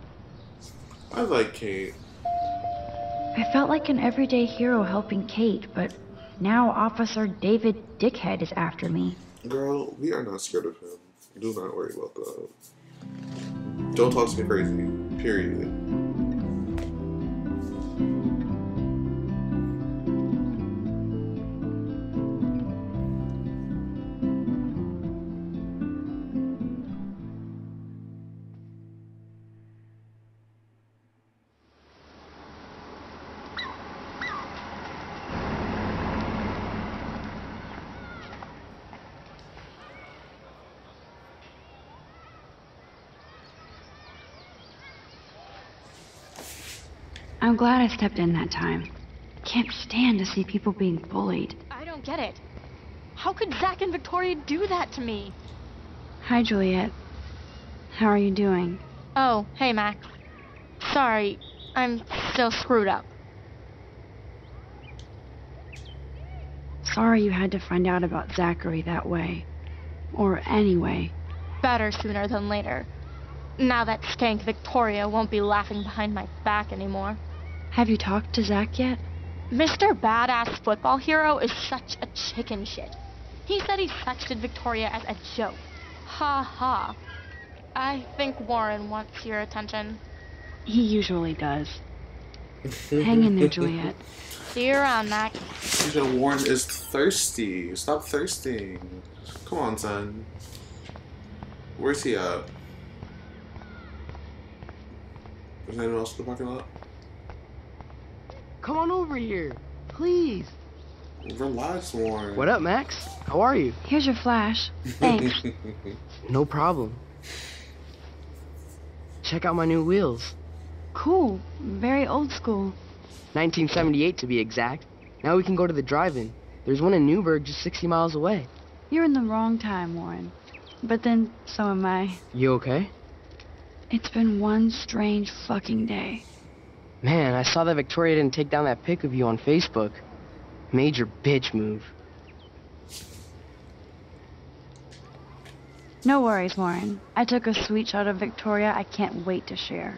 I like Kate. I felt like an everyday hero helping Kate, but now Officer David Dickhead is after me. Girl, we are not scared of him. Do not worry about that. Don't talk to me crazy. Period. Glad I stepped in that time. Can't stand to see people being bullied. I don't get it. How could Zach and Victoria do that to me? Hi, Juliet. How are you doing? Oh, hey, Max. Sorry, I'm still screwed up. Sorry you had to find out about Zachary that way. Or anyway. Better sooner than later. Now that skank Victoria won't be laughing behind my back anymore. Have you talked to Zach yet? Mr. Badass Football Hero is such a chicken shit. He said he sexted Victoria as a joke. Ha ha. I think Warren wants your attention. He usually does. <laughs> Hang in there, Juliet. See you around, Max. She said Warren is thirsty. Stop thirsting. Come on, son. Where's he at? Is anyone else in the parking lot? Come on over here, please. Relax, Warren. What up, Max? How are you? Here's your flash. Thanks. <laughs> No problem. Check out my new wheels. cool. Very old school. 1978 to be exact. Now we can go to the drive-in. There's one in Newberg just 60 miles away. You're in the wrong time, Warren. But then, so am I. You okay? It's been one strange fucking day. Man, I saw that Victoria didn't take down that pic of you on Facebook. Major bitch move. No worries, Warren. I took a sweet shot of Victoria I can't wait to share.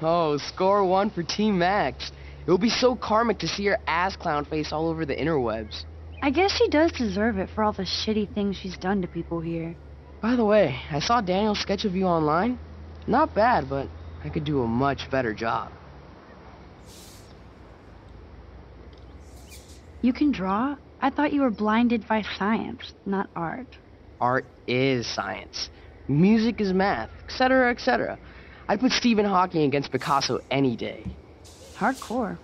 Oh, score one for Team Max. It will be so karmic to see her ass clown face all over the interwebs. I guess she does deserve it for all the shitty things she's done to people here. By the way, I saw Daniel's sketch of you online. Not bad, but I could do a much better job. You can draw? I thought you were blinded by science, not art. Art is science. Music is math, etc., etc. I'd put Stephen Hawking against Picasso any day. Hardcore.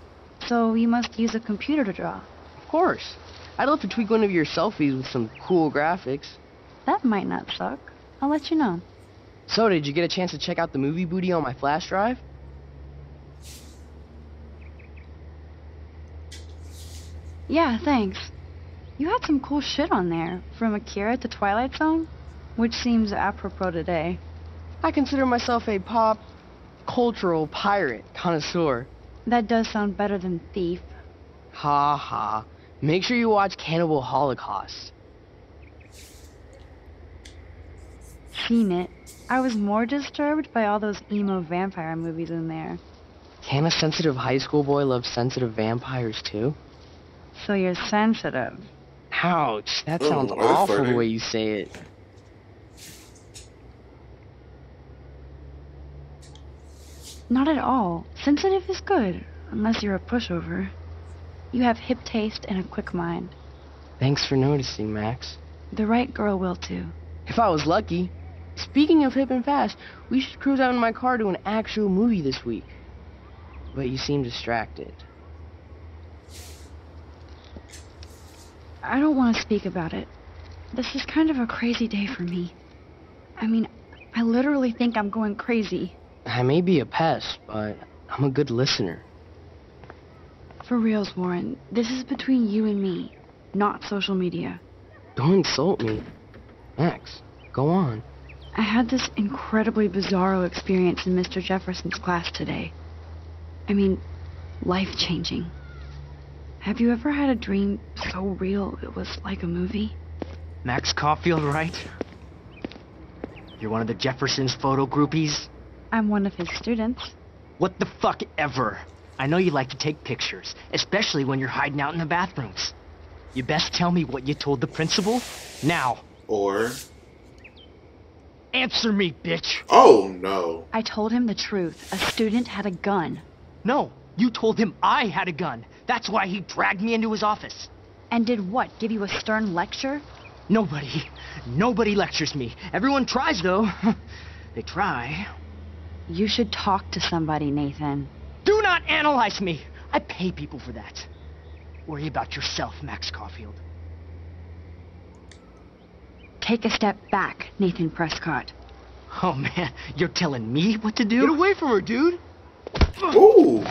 So you must use a computer to draw. Of course. I'd love to tweak one of your selfies with some cool graphics. That might not suck. I'll let you know. So, did you get a chance to check out the movie booty on my flash drive? Yeah, thanks. You had some cool shit on there, from Akira to Twilight Zone, which seems apropos today. I consider myself a pop cultural pirate connoisseur. That does sound better than thief. Ha ha. Make sure you watch Cannibal Holocaust. Seen it. I was more disturbed by all those emo vampire movies in there. Can a sensitive high school boy love sensitive vampires too? So you're sensitive. Ouch, that sounds that's awful funny. the way you say it. Not at all. Sensitive is good, unless you're a pushover. You have hip taste and a quick mind. Thanks for noticing, Max. The right girl will too. If I was lucky. Speaking of hip and fast, we should cruise out in my car to an actual movie this week. But you seem distracted. I don't want to speak about it. This is kind of a crazy day for me. I mean, I literally think I'm going crazy. I may be a pest, but I'm a good listener. For reals, Warren, this is between you and me, not social media. Don't insult me. Max, go on. I had this incredibly bizarro experience in Mr. Jefferson's class today. I mean, life changing. Have you ever had a dream so real it was like a movie? Max Caulfield, right? You're one of the Jefferson's photo groupies? I'm one of his students. What the fuck ever? I know you like to take pictures, especially when you're hiding out in the bathrooms. You best tell me what you told the principal now. Or. Answer me, bitch. Oh no. I told him the truth. A student had a gun. No, you told him I had a gun. That's why he dragged me into his office. And did what? Give you a stern lecture? Nobody, nobody lectures me. Everyone tries, though. <laughs> they try. You should talk to somebody, Nathan. Do not analyze me. I pay people for that. Worry about yourself, Max Caulfield. Take a step back, Nathan Prescott. Oh man, you're telling me what to do? Get away from her, dude! Ooh.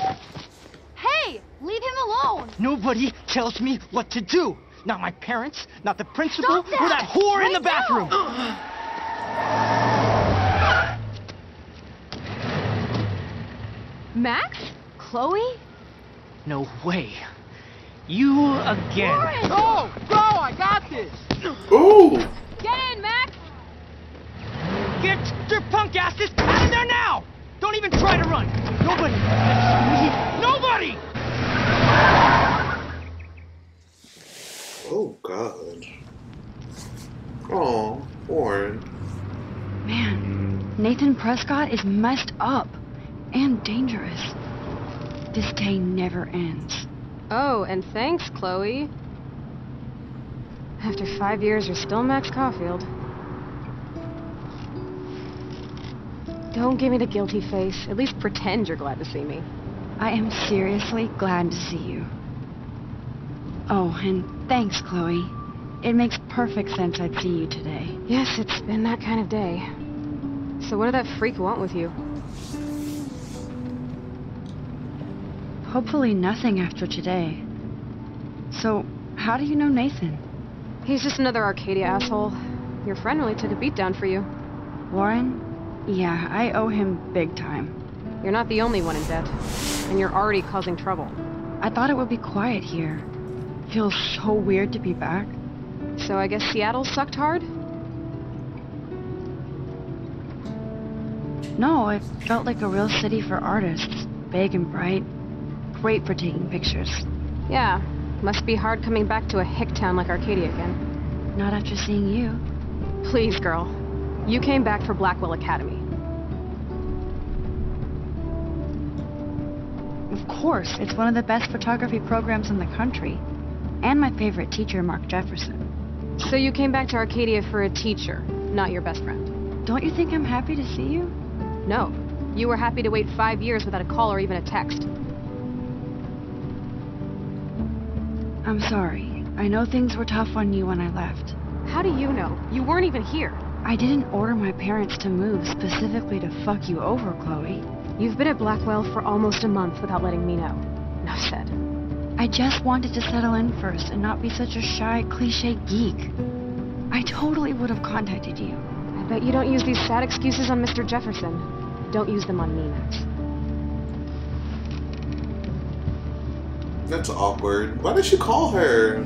Hey, leave him alone. Nobody tells me what to do. Not my parents, not the principal, Stop that! or that whore in the bathroom. <gasps> Max? Chloe? No way. You again. Go! Go! I got this! <gasps> Ooh. Get in, Max! Get your punk asses out of there now! Don't even try to run. Nobody. Nobody. Oh god. Oh, Warren. Man, Nathan Prescott is messed up and dangerous. This day never ends. Oh, and thanks, Chloe. After five years, you're still Max Caulfield. Don't give me the guilty face. At least pretend you're glad to see me. I am seriously glad to see you. Oh, and thanks, Chloe. It makes perfect sense I'd see you today. Yes, it's been that kind of day. So what did that freak want with you? Hopefully nothing after today. So, how do you know Nathan? He's just another Arcadia asshole. Your friend really took a beat down for you. Warren? Yeah, I owe him big time. You're not the only one in debt. And you're already causing trouble. I thought it would be quiet here. Feels so weird to be back. So I guess Seattle sucked hard? No, it felt like a real city for artists. Big and bright. Great for taking pictures. Yeah. Must be hard coming back to a hick town like Arcadia again. Not after seeing you. Please, girl. You came back for Blackwell Academy. Of course, it's one of the best photography programs in the country. And my favorite teacher, Mark Jefferson. So you came back to Arcadia for a teacher, not your best friend. Don't you think I'm happy to see you? No. You were happy to wait five years without a call or even a text. I'm sorry. I know things were tough on you when I left. How do you know? You weren't even here. I didn't order my parents to move specifically to fuck you over, Chloe. You've been at Blackwell for almost a month without letting me know. Enough said. I just wanted to settle in first and not be such a shy, cliche geek. I totally would have contacted you. I bet you don't use these sad excuses on Mr. Jefferson. Don't use them on me, Max. That's awkward. Why did she call her?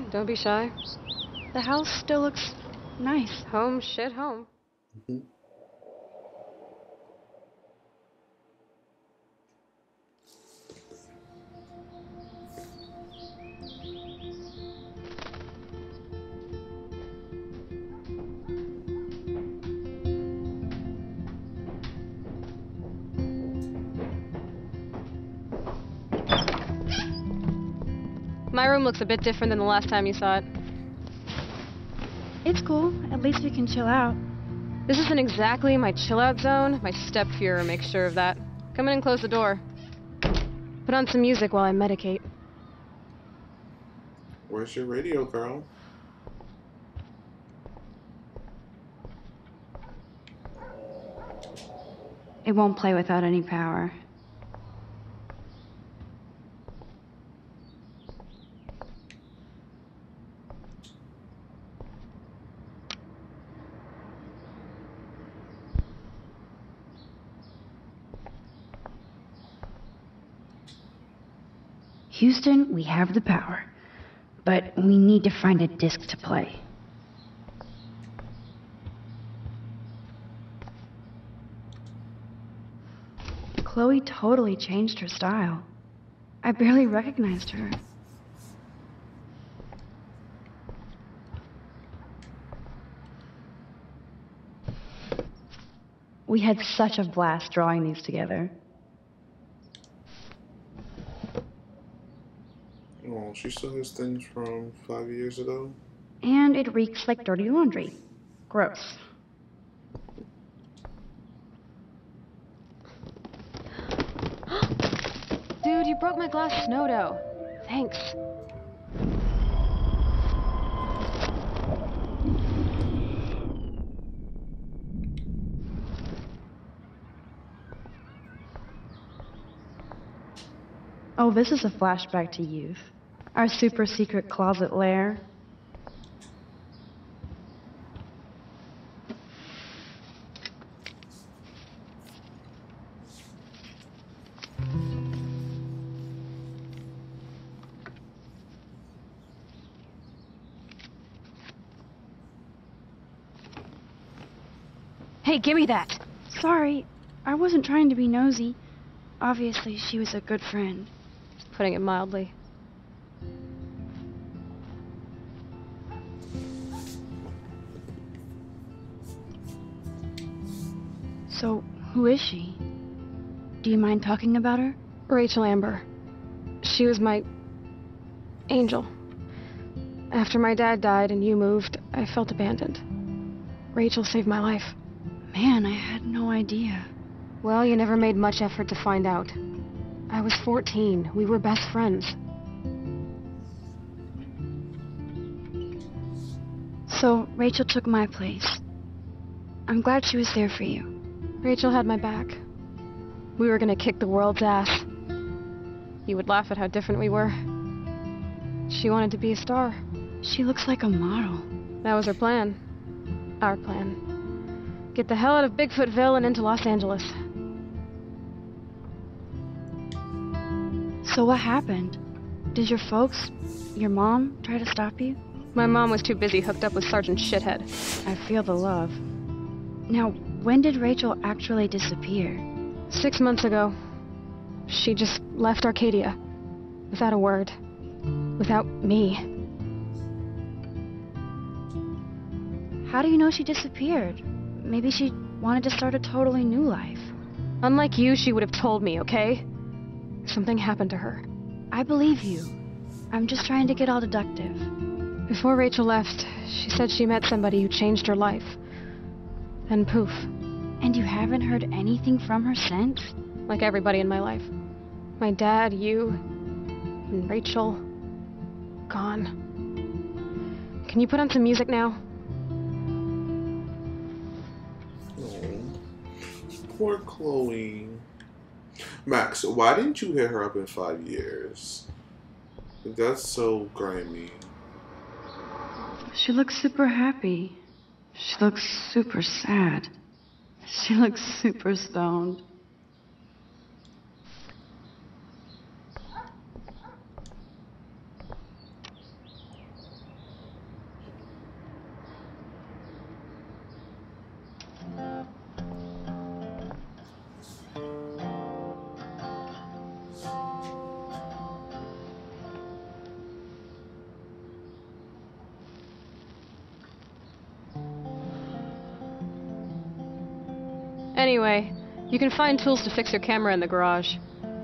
Don't be shy. The house still looks nice. Home, shit, home. Mm-hmm. My room looks a bit different than the last time you saw it. It's cool. At least we can chill out. This isn't exactly my chill out zone. My step Fuhrer makes sure of that. Come in and close the door. Put on some music while I medicate. Where's your radio, girl? It won't play without any power. Houston, we have the power, but we need to find a disc to play. Chloe totally changed her style. I barely recognized her. We had such a blast drawing these together. Oh, she still has things from five years ago. And it reeks like dirty laundry. Gross. <gasps> Dude, you broke my glass snow dough. Thanks. Oh, this is a flashback to youth. Our super secret closet lair. Hey, give me that. Sorry, I wasn't trying to be nosy. Obviously, she was a good friend. Putting it mildly. So, who is she? Do you mind talking about her? Rachel Amber. She was my angel. After my dad died and you moved, I felt abandoned. Rachel saved my life. Man, I had no idea. Well, you never made much effort to find out. I was 14. We were best friends. So, Rachel took my place. I'm glad she was there for you. Rachel had my back. We were gonna kick the world's ass. You would laugh at how different we were. She wanted to be a star. She looks like a model. That was her plan. Our plan. Get the hell out of Bigfootville and into Los Angeles. So what happened? Did your folks, your mom, try to stop you? My mom was too busy hooked up with Sergeant Shithead. I feel the love. Now, when did Rachel actually disappear? Six months ago. She just left Arcadia. Without a word. Without me. How do you know she disappeared? Maybe she wanted to start a totally new life. Unlike you, she would have told me, okay? Something happened to her. I believe you. I'm just trying to get all deductive. Before Rachel left, she said she met somebody who changed her life. Then poof. And you haven't heard anything from her since? Like everybody in my life. My dad, you, and Rachel. Gone. Can you put on some music now? Poor Chloe. Max, why didn't you hit her up in five years? That's so grimy. She looks super happy. She looks super sad. She looks super stoned. Anyway, you can find tools to fix your camera in the garage.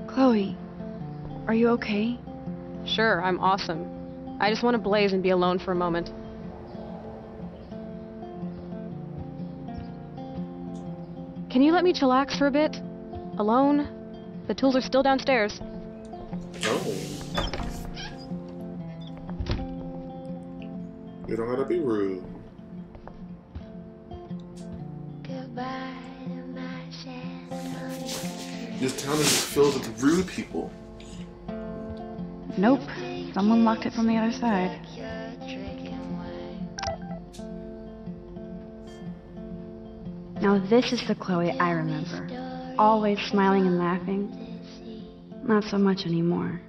Chloe, are you okay? Sure, I'm awesome. I just want to blaze and be alone for a moment. Can you let me chillax for a bit? Alone? The tools are still downstairs. Oh. You don't gotta be rude. This town is filled with rude people. Nope. Someone locked it from the other side. Now this is the Chloe I remember. Always smiling and laughing. Not so much anymore.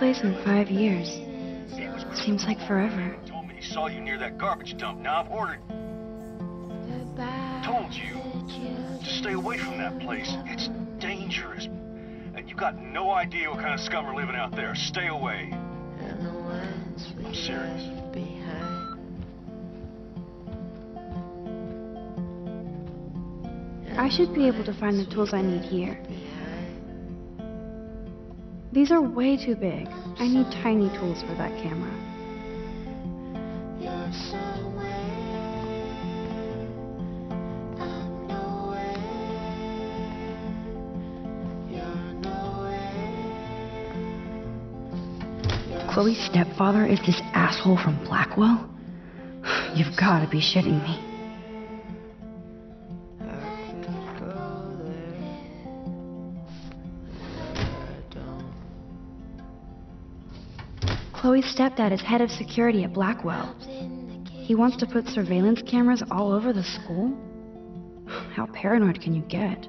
Place in five years. Seems like forever. Told me he saw you near that garbage dump. Now I've ordered. Told you to stay away from that place. It's dangerous. And you got no idea what kind of scum are living out there. Stay away. I'm serious. I should be able to find the tools I need here. These are way too big. I need tiny tools for that camera. Chloe's stepfather is this asshole from Blackwell? <sighs> You've got to be shitting me. Chloe's stepdad is head of security at Blackwell. He wants to put surveillance cameras all over the school? How paranoid can you get?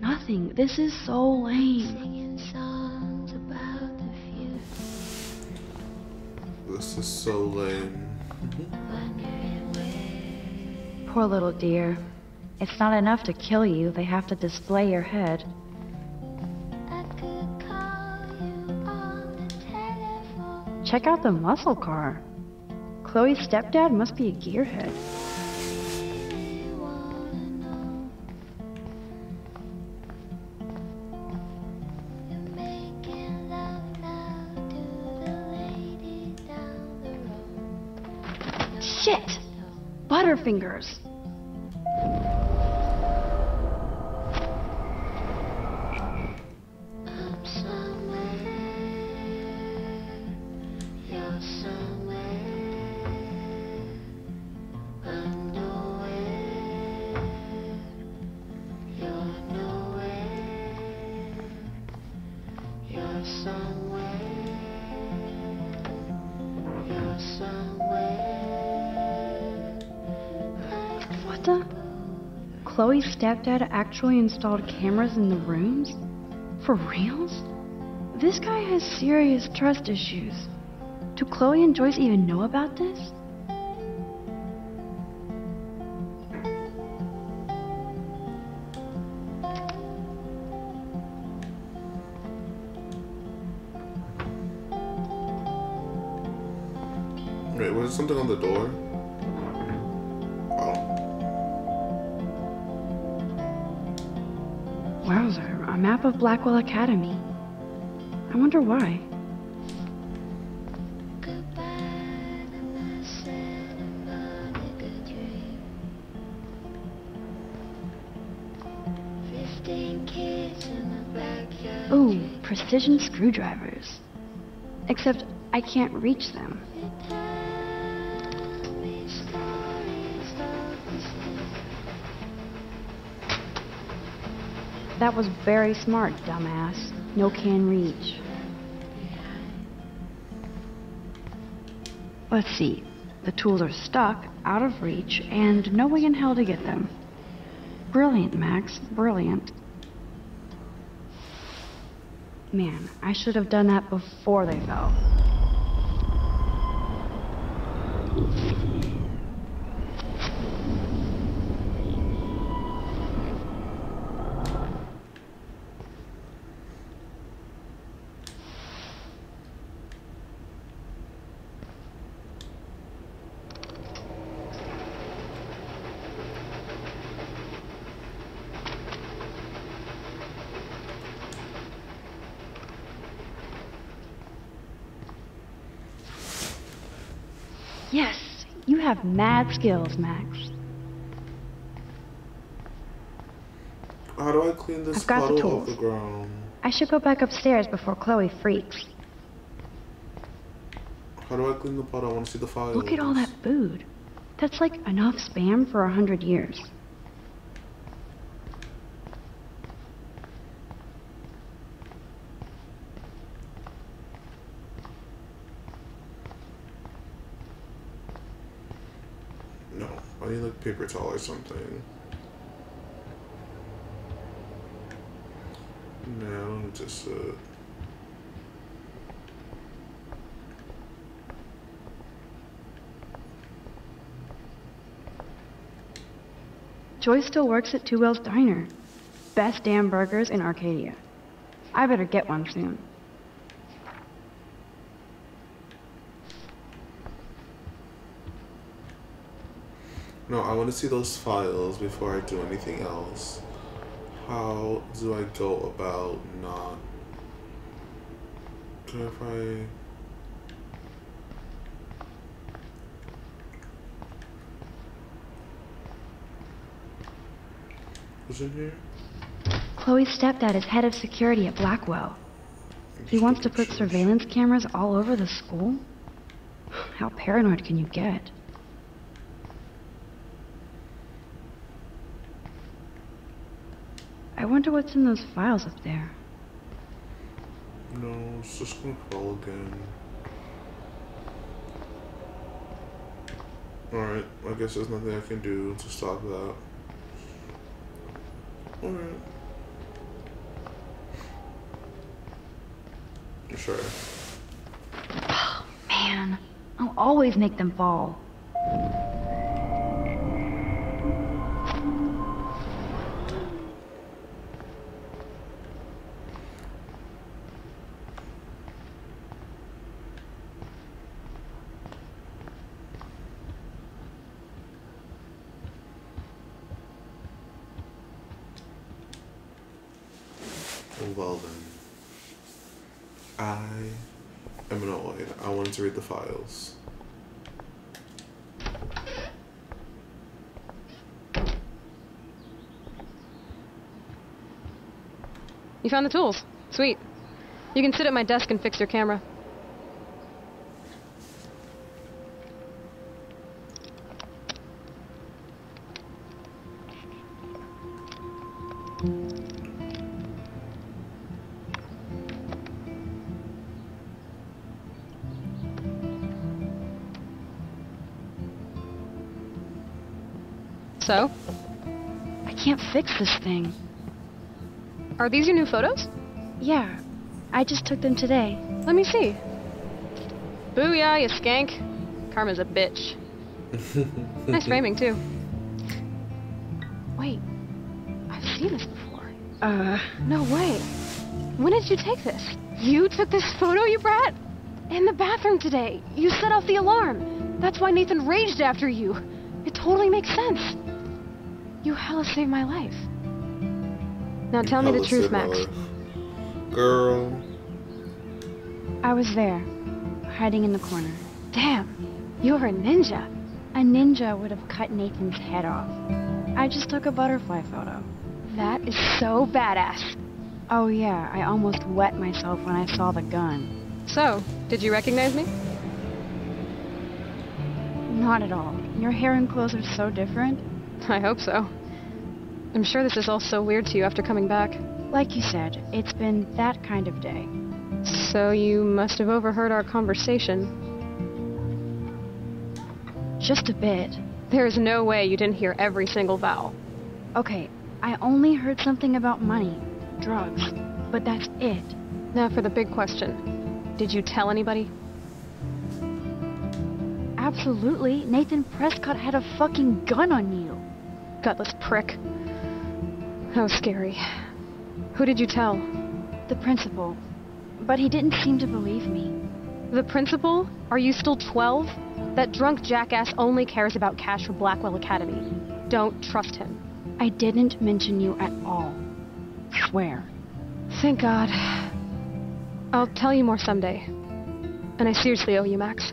Nothing. This is so lame. This is so lame. Poor little dear. It's not enough to kill you, they have to display your head. Check out the muscle car. Chloe's stepdad must be a gearhead. Shit! Butterfingers! Chloe's stepdad actually installed cameras in the rooms? For reals? This guy has serious trust issues. Do Chloe and Joyce even know about this? Wait, was there something on the door? Map of Blackwell Academy. I wonder why. Ooh, precision screwdrivers. Except I can't reach them. That was very smart, dumbass. No can reach. Let's see. The tools are stuck, out of reach, and no way in hell to get them. Brilliant, Max. Brilliant. Man, I should have done that before they fell. Yes, you have mad skills, Max. How do I clean this I've got the puddle off tools. the ground? I should go back upstairs before Chloe freaks. How do I clean the puddle? I want to see the files. Look at all that food. That's like enough spam for a hundred years. No, I like or something. No, just uh. Joyce still works at Two Whales Diner. Best damn burgers in Arcadia. I better get one soon. No, I want to see those files before I do anything else. How do I go about not? I? Who's in here? Chloe's stepdad is head of security at Blackwell. He wants to put surveillance cameras all over the school? How paranoid can you get? I wonder what's in those files up there. No, it's just gonna crawl again. Alright, I guess there's nothing I can do to stop that. Alright. Sure. Oh, Man, I'll always make them fall. Files. You found the tools. Sweet. You can sit at my desk and fix your camera. So? I can't fix this thing. Are these your new photos? Yeah, I just took them today. Let me see. Booyah, you skank. Karma's a bitch. <laughs> nice framing, too. Wait, I've seen this before. Uh, No way. When did you take this? You took this photo, you brat? In the bathroom today. You set off the alarm. That's why Nathan raged after you. It totally makes sense. You hella saved my life. Now tell me the truth, Max. Girl. I was there, hiding in the corner. Damn, you're a ninja. A ninja would have cut Nathan's head off. I just took a butterfly photo. That is so badass. Oh yeah, I almost wet myself when I saw the gun. So, did you recognize me? Not at all. Your hair and clothes are so different. <laughs> I hope so. I'm sure this is all so weird to you after coming back. Like you said, it's been that kind of day. So you must have overheard our conversation. Just a bit. There is no way you didn't hear every single vowel. Okay, I only heard something about money, drugs, but that's it. Now for the big question. Did you tell anybody? Absolutely. Nathan Prescott had a fucking gun on you. Gutless prick. That was scary. Who did you tell? The principal. But he didn't seem to believe me. The principal? Are you still 12? That drunk jackass only cares about cash for Blackwell Academy. Don't trust him. I didn't mention you at all. Swear. Thank God. I'll tell you more someday. And I seriously owe you, Max.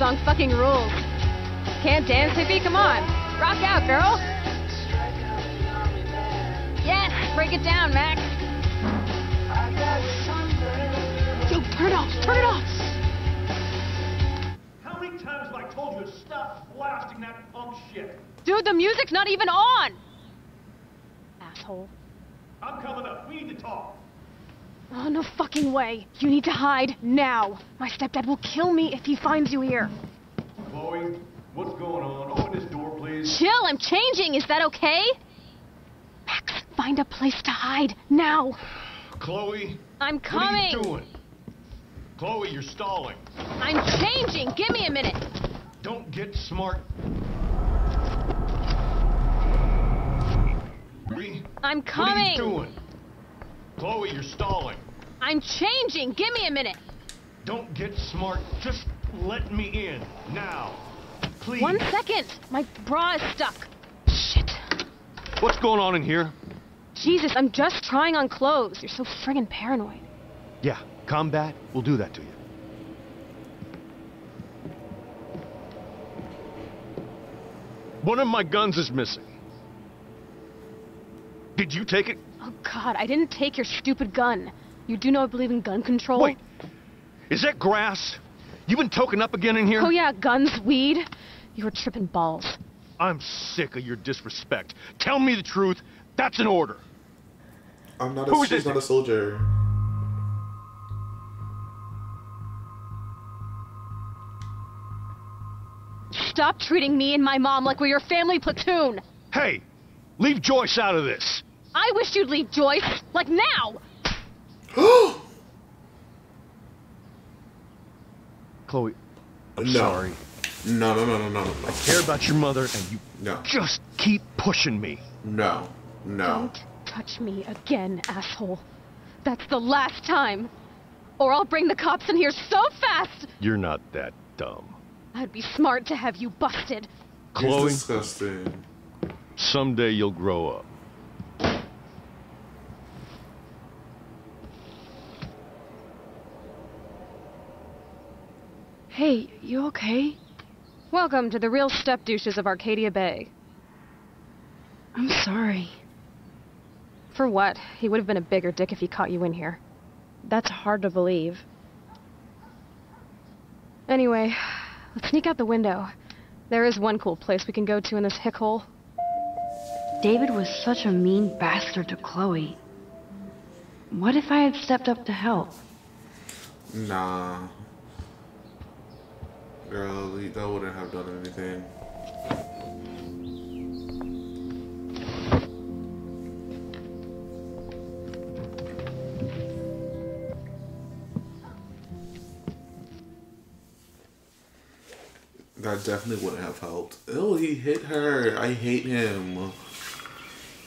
song fucking rules. Can't dance, hippie? Come on. Rock out, girl. Yes, break it down, Mac. Yo, turn it off, turn it off. How many times have I told you to stop blasting that punk shit? Dude, the music's not even on. Asshole. I'm coming up. We need to talk. Oh, no fucking way. You need to hide now. My stepdad will kill me if he finds you here. Chloe, what's going on? Open this door, please. Chill, I'm changing. Is that okay? Max, find a place to hide now. Chloe, I'm coming. what are coming. you doing? Chloe, you're stalling. I'm changing. Give me a minute. Don't get smart. I'm coming. What are coming. you doing? Chloe, you're stalling. I'm changing. Give me a minute. Don't get smart. Just let me in. Now. Please. One second. My bra is stuck. Shit. What's going on in here? Jesus, I'm just trying on clothes. You're so friggin' paranoid. Yeah, combat will do that to you. One of my guns is missing. Did you take it? Oh, God, I didn't take your stupid gun. You do know I believe in gun control? Wait. Is that grass? You been token up again in here? Oh, yeah, guns, weed. You were tripping balls. I'm sick of your disrespect. Tell me the truth. That's an order. I'm not a, Who is she's not a soldier. Stop treating me and my mom like we're your family platoon. Hey, leave Joyce out of this. I wish you'd leave Joyce, like now! <gasps> Chloe, I'm No. sorry. No, no, no, no, no, no. I care about your mother, and you No. just keep pushing me. No. No. Don't touch me again, asshole. That's the last time. Or I'll bring the cops in here so fast, You're not that dumb. I'd be smart to have you busted. Chloe, It's disgusting. someday you'll grow up. Hey, you okay? Welcome to the real step douches of Arcadia Bay. I'm sorry. For what? He would have been a bigger dick if he caught you in here. That's hard to believe. Anyway, let's sneak out the window. There is one cool place we can go to in this hick hole. David was such a mean bastard to Chloe. What if I had stepped up to help? Nah. Girl, that wouldn't have done anything. That definitely wouldn't have helped. Oh, he hit her. I hate him.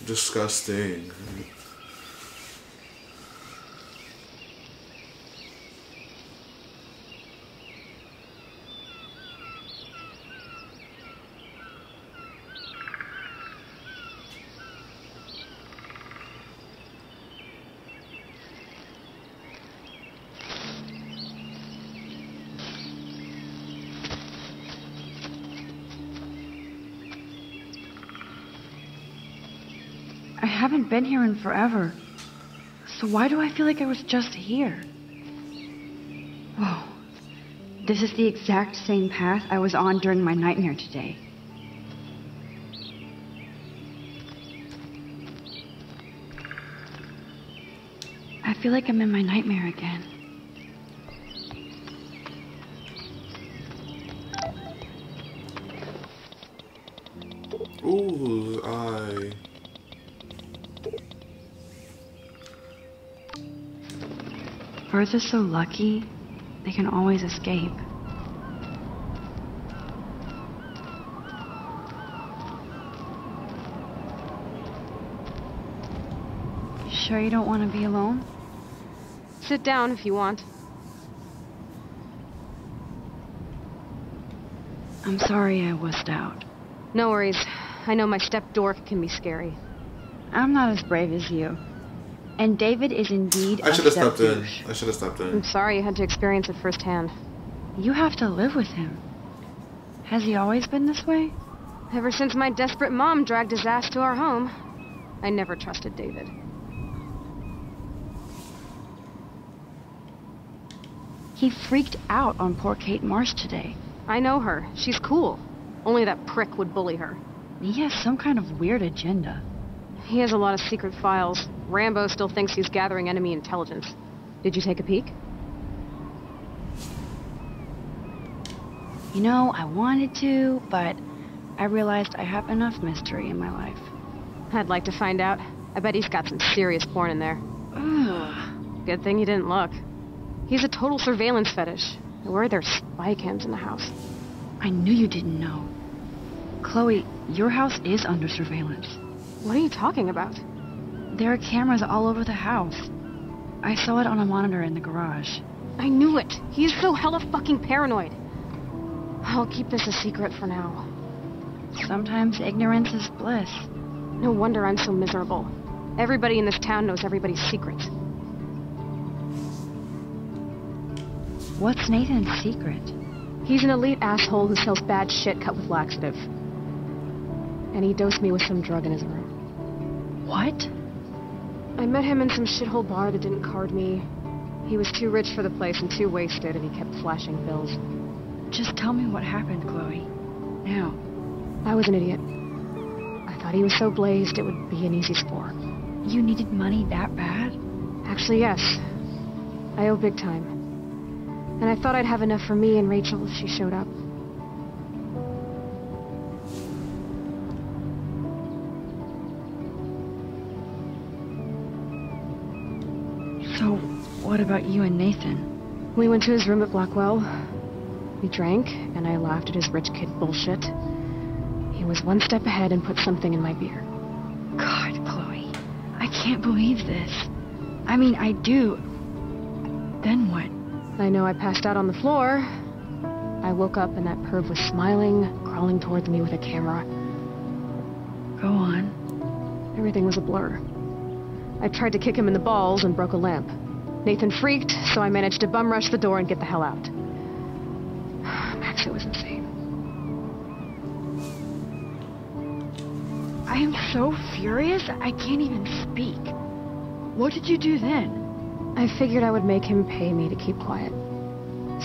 Disgusting. I haven't been here in forever. So why do I feel like I was just here? Whoa. This is the exact same path I was on during my nightmare today. I feel like I'm in my nightmare again. Ooh, Birds are just so lucky, they can always escape. Sure you don't want to be alone? Sit down if you want. I'm sorry I wussed out. No worries. I know my step dork can be scary. I'm not as brave as you. And David is indeed I a should have step stepped in. douche. I should have stepped in. I'm sorry you had to experience it firsthand. You have to live with him. Has he always been this way? Ever since my desperate mom dragged his ass to our home, I never trusted David. He freaked out on poor Kate Marsh today. I know her. She's cool. Only that prick would bully her. He has some kind of weird agenda. He has a lot of secret files. Rambo still thinks he's gathering enemy intelligence. Did you take a peek? You know, I wanted to, but I realized I have enough mystery in my life. I'd like to find out. I bet he's got some serious porn in there. Ugh. Good thing you didn't look. He's a total surveillance fetish. Where are there spy cams in the house? I knew you didn't know. Chloe, your house is under surveillance. What are you talking about? There are cameras all over the house. I saw it on a monitor in the garage. I knew it. He's so hella fucking paranoid. I'll keep this a secret for now. Sometimes ignorance is bliss. No wonder I'm so miserable. Everybody in this town knows everybody's secrets. What's Nathan's secret? He's an elite asshole who sells bad shit cut with laxative. And he dosed me with some drug in his room. What? I met him in some shithole bar that didn't card me. He was too rich for the place and too wasted, and he kept flashing bills. Just tell me what happened, Chloe. Now. I was an idiot. I thought he was so blazed it would be an easy score. You needed money that bad? Actually, yes. I owe big time. And I thought I'd have enough for me and Rachel if she showed up. What about you and Nathan? We went to his room at Blackwell. We drank, and I laughed at his rich kid bullshit. He was one step ahead and put something in my beer. God, Chloe. I can't believe this. I mean, I do. Then what? I know I passed out on the floor. I woke up and that perv was smiling, crawling towards me with a camera. Go on. Everything was a blur. I tried to kick him in the balls and broke a lamp. Nathan freaked, so I managed to bum rush the door and get the hell out. <sighs> Max, it was insane. I am so furious, I can't even speak. What did you do then? I figured I would make him pay me to keep quiet.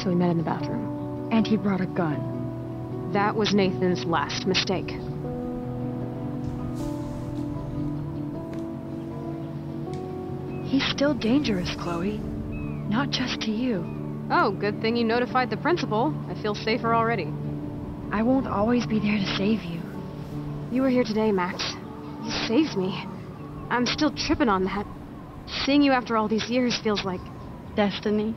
So we met in the bathroom. And he brought a gun. That was Nathan's last mistake. He's still dangerous, Chloe. Not just to you. Oh, good thing you notified the principal. I feel safer already. I won't always be there to save you. You were here today, Max. You saved me. I'm still tripping on that. Seeing you after all these years feels like... Destiny.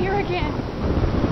Here again?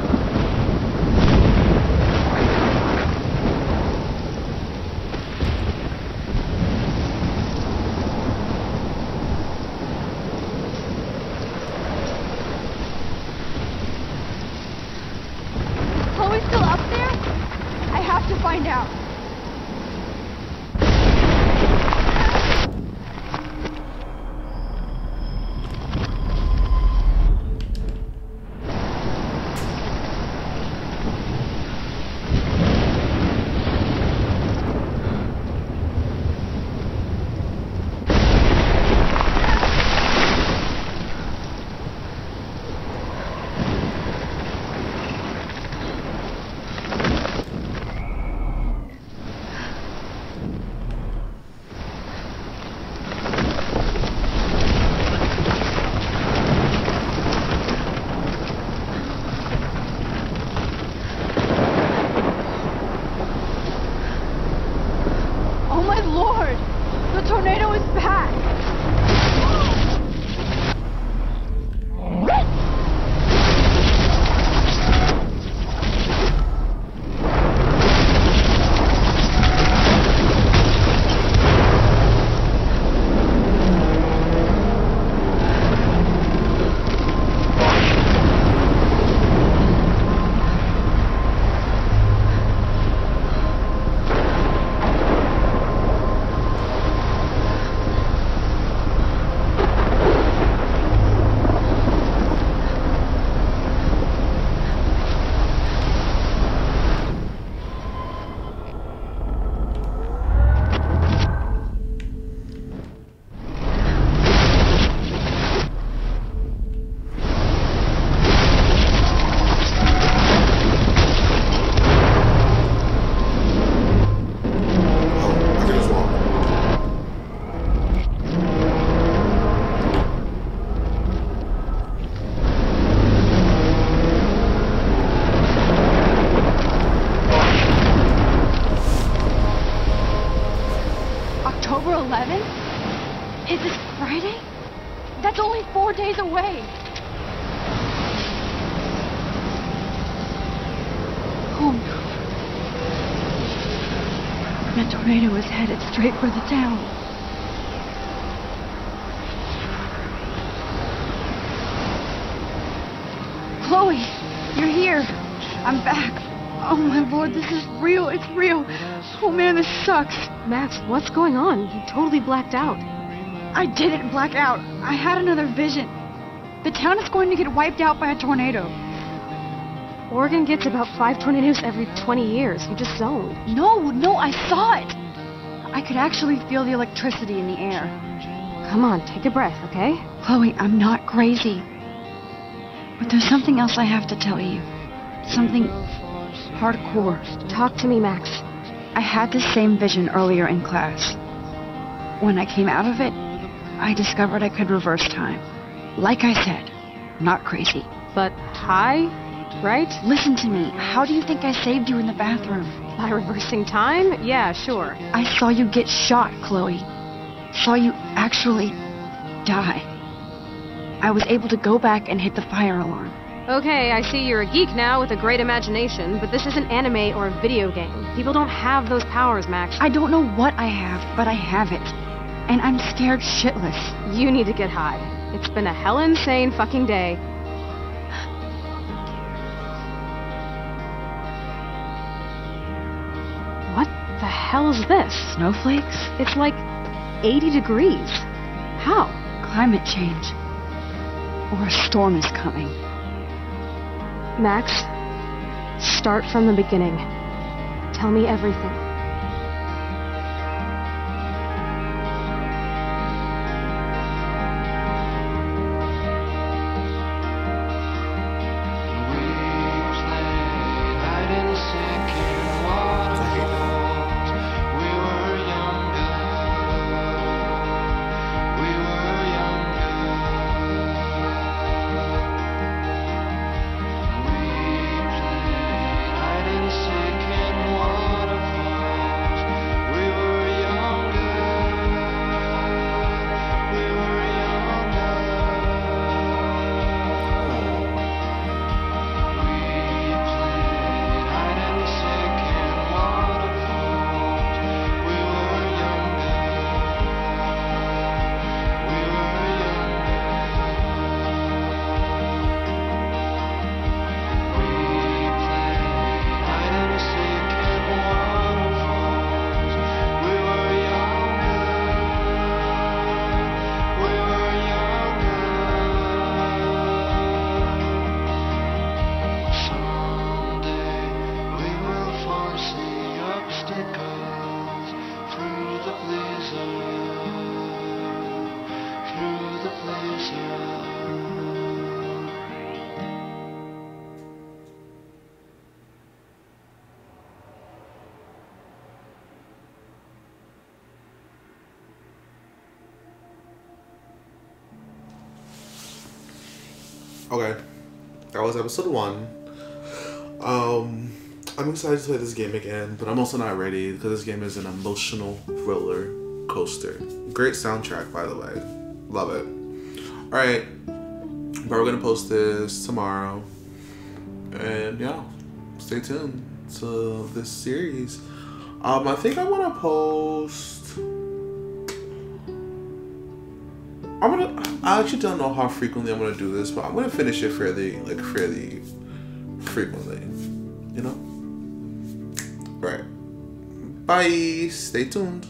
Max, what's going on? You totally blacked out. I didn't black out. I had another vision. The town is going to get wiped out by a tornado. Oregon gets about five tornadoes every 20 years. You just zoned. No, no, I saw it. I could actually feel the electricity in the air. Come on, take a breath, okay? Chloe, I'm not crazy. But there's something else I have to tell you. Something hardcore. Talk to me, Max. I had this same vision earlier in class. When I came out of it, I discovered I could reverse time. Like I said, not crazy. But high, right? Listen to me. How do you think I saved you in the bathroom? By reversing time? Yeah, sure. I saw you get shot, Chloe. Saw you actually die. I was able to go back and hit the fire alarm. Okay, I see you're a geek now with a great imagination, but this isn't anime or a video game. People don't have those powers, Max. I don't know what I have, but I have it. And I'm scared shitless. You need to get high. It's been a hell insane fucking day. What the hell is this? Snowflakes? It's like 80 degrees. How? Climate change. Or a storm is coming. Max, start from the beginning. Tell me everything. Was episode one. Um, I'm excited to play this game again, but I'm also not ready because this game is an emotional roller coaster. Great soundtrack, by the way. Love it. All right, but we're gonna post this tomorrow, and yeah, stay tuned to this series. Um, I think I want to post. I'm gonna. I actually don't know how frequently I'm gonna do this, but I'm gonna finish it fairly, like fairly frequently. You know. Right. Bye. Stay tuned.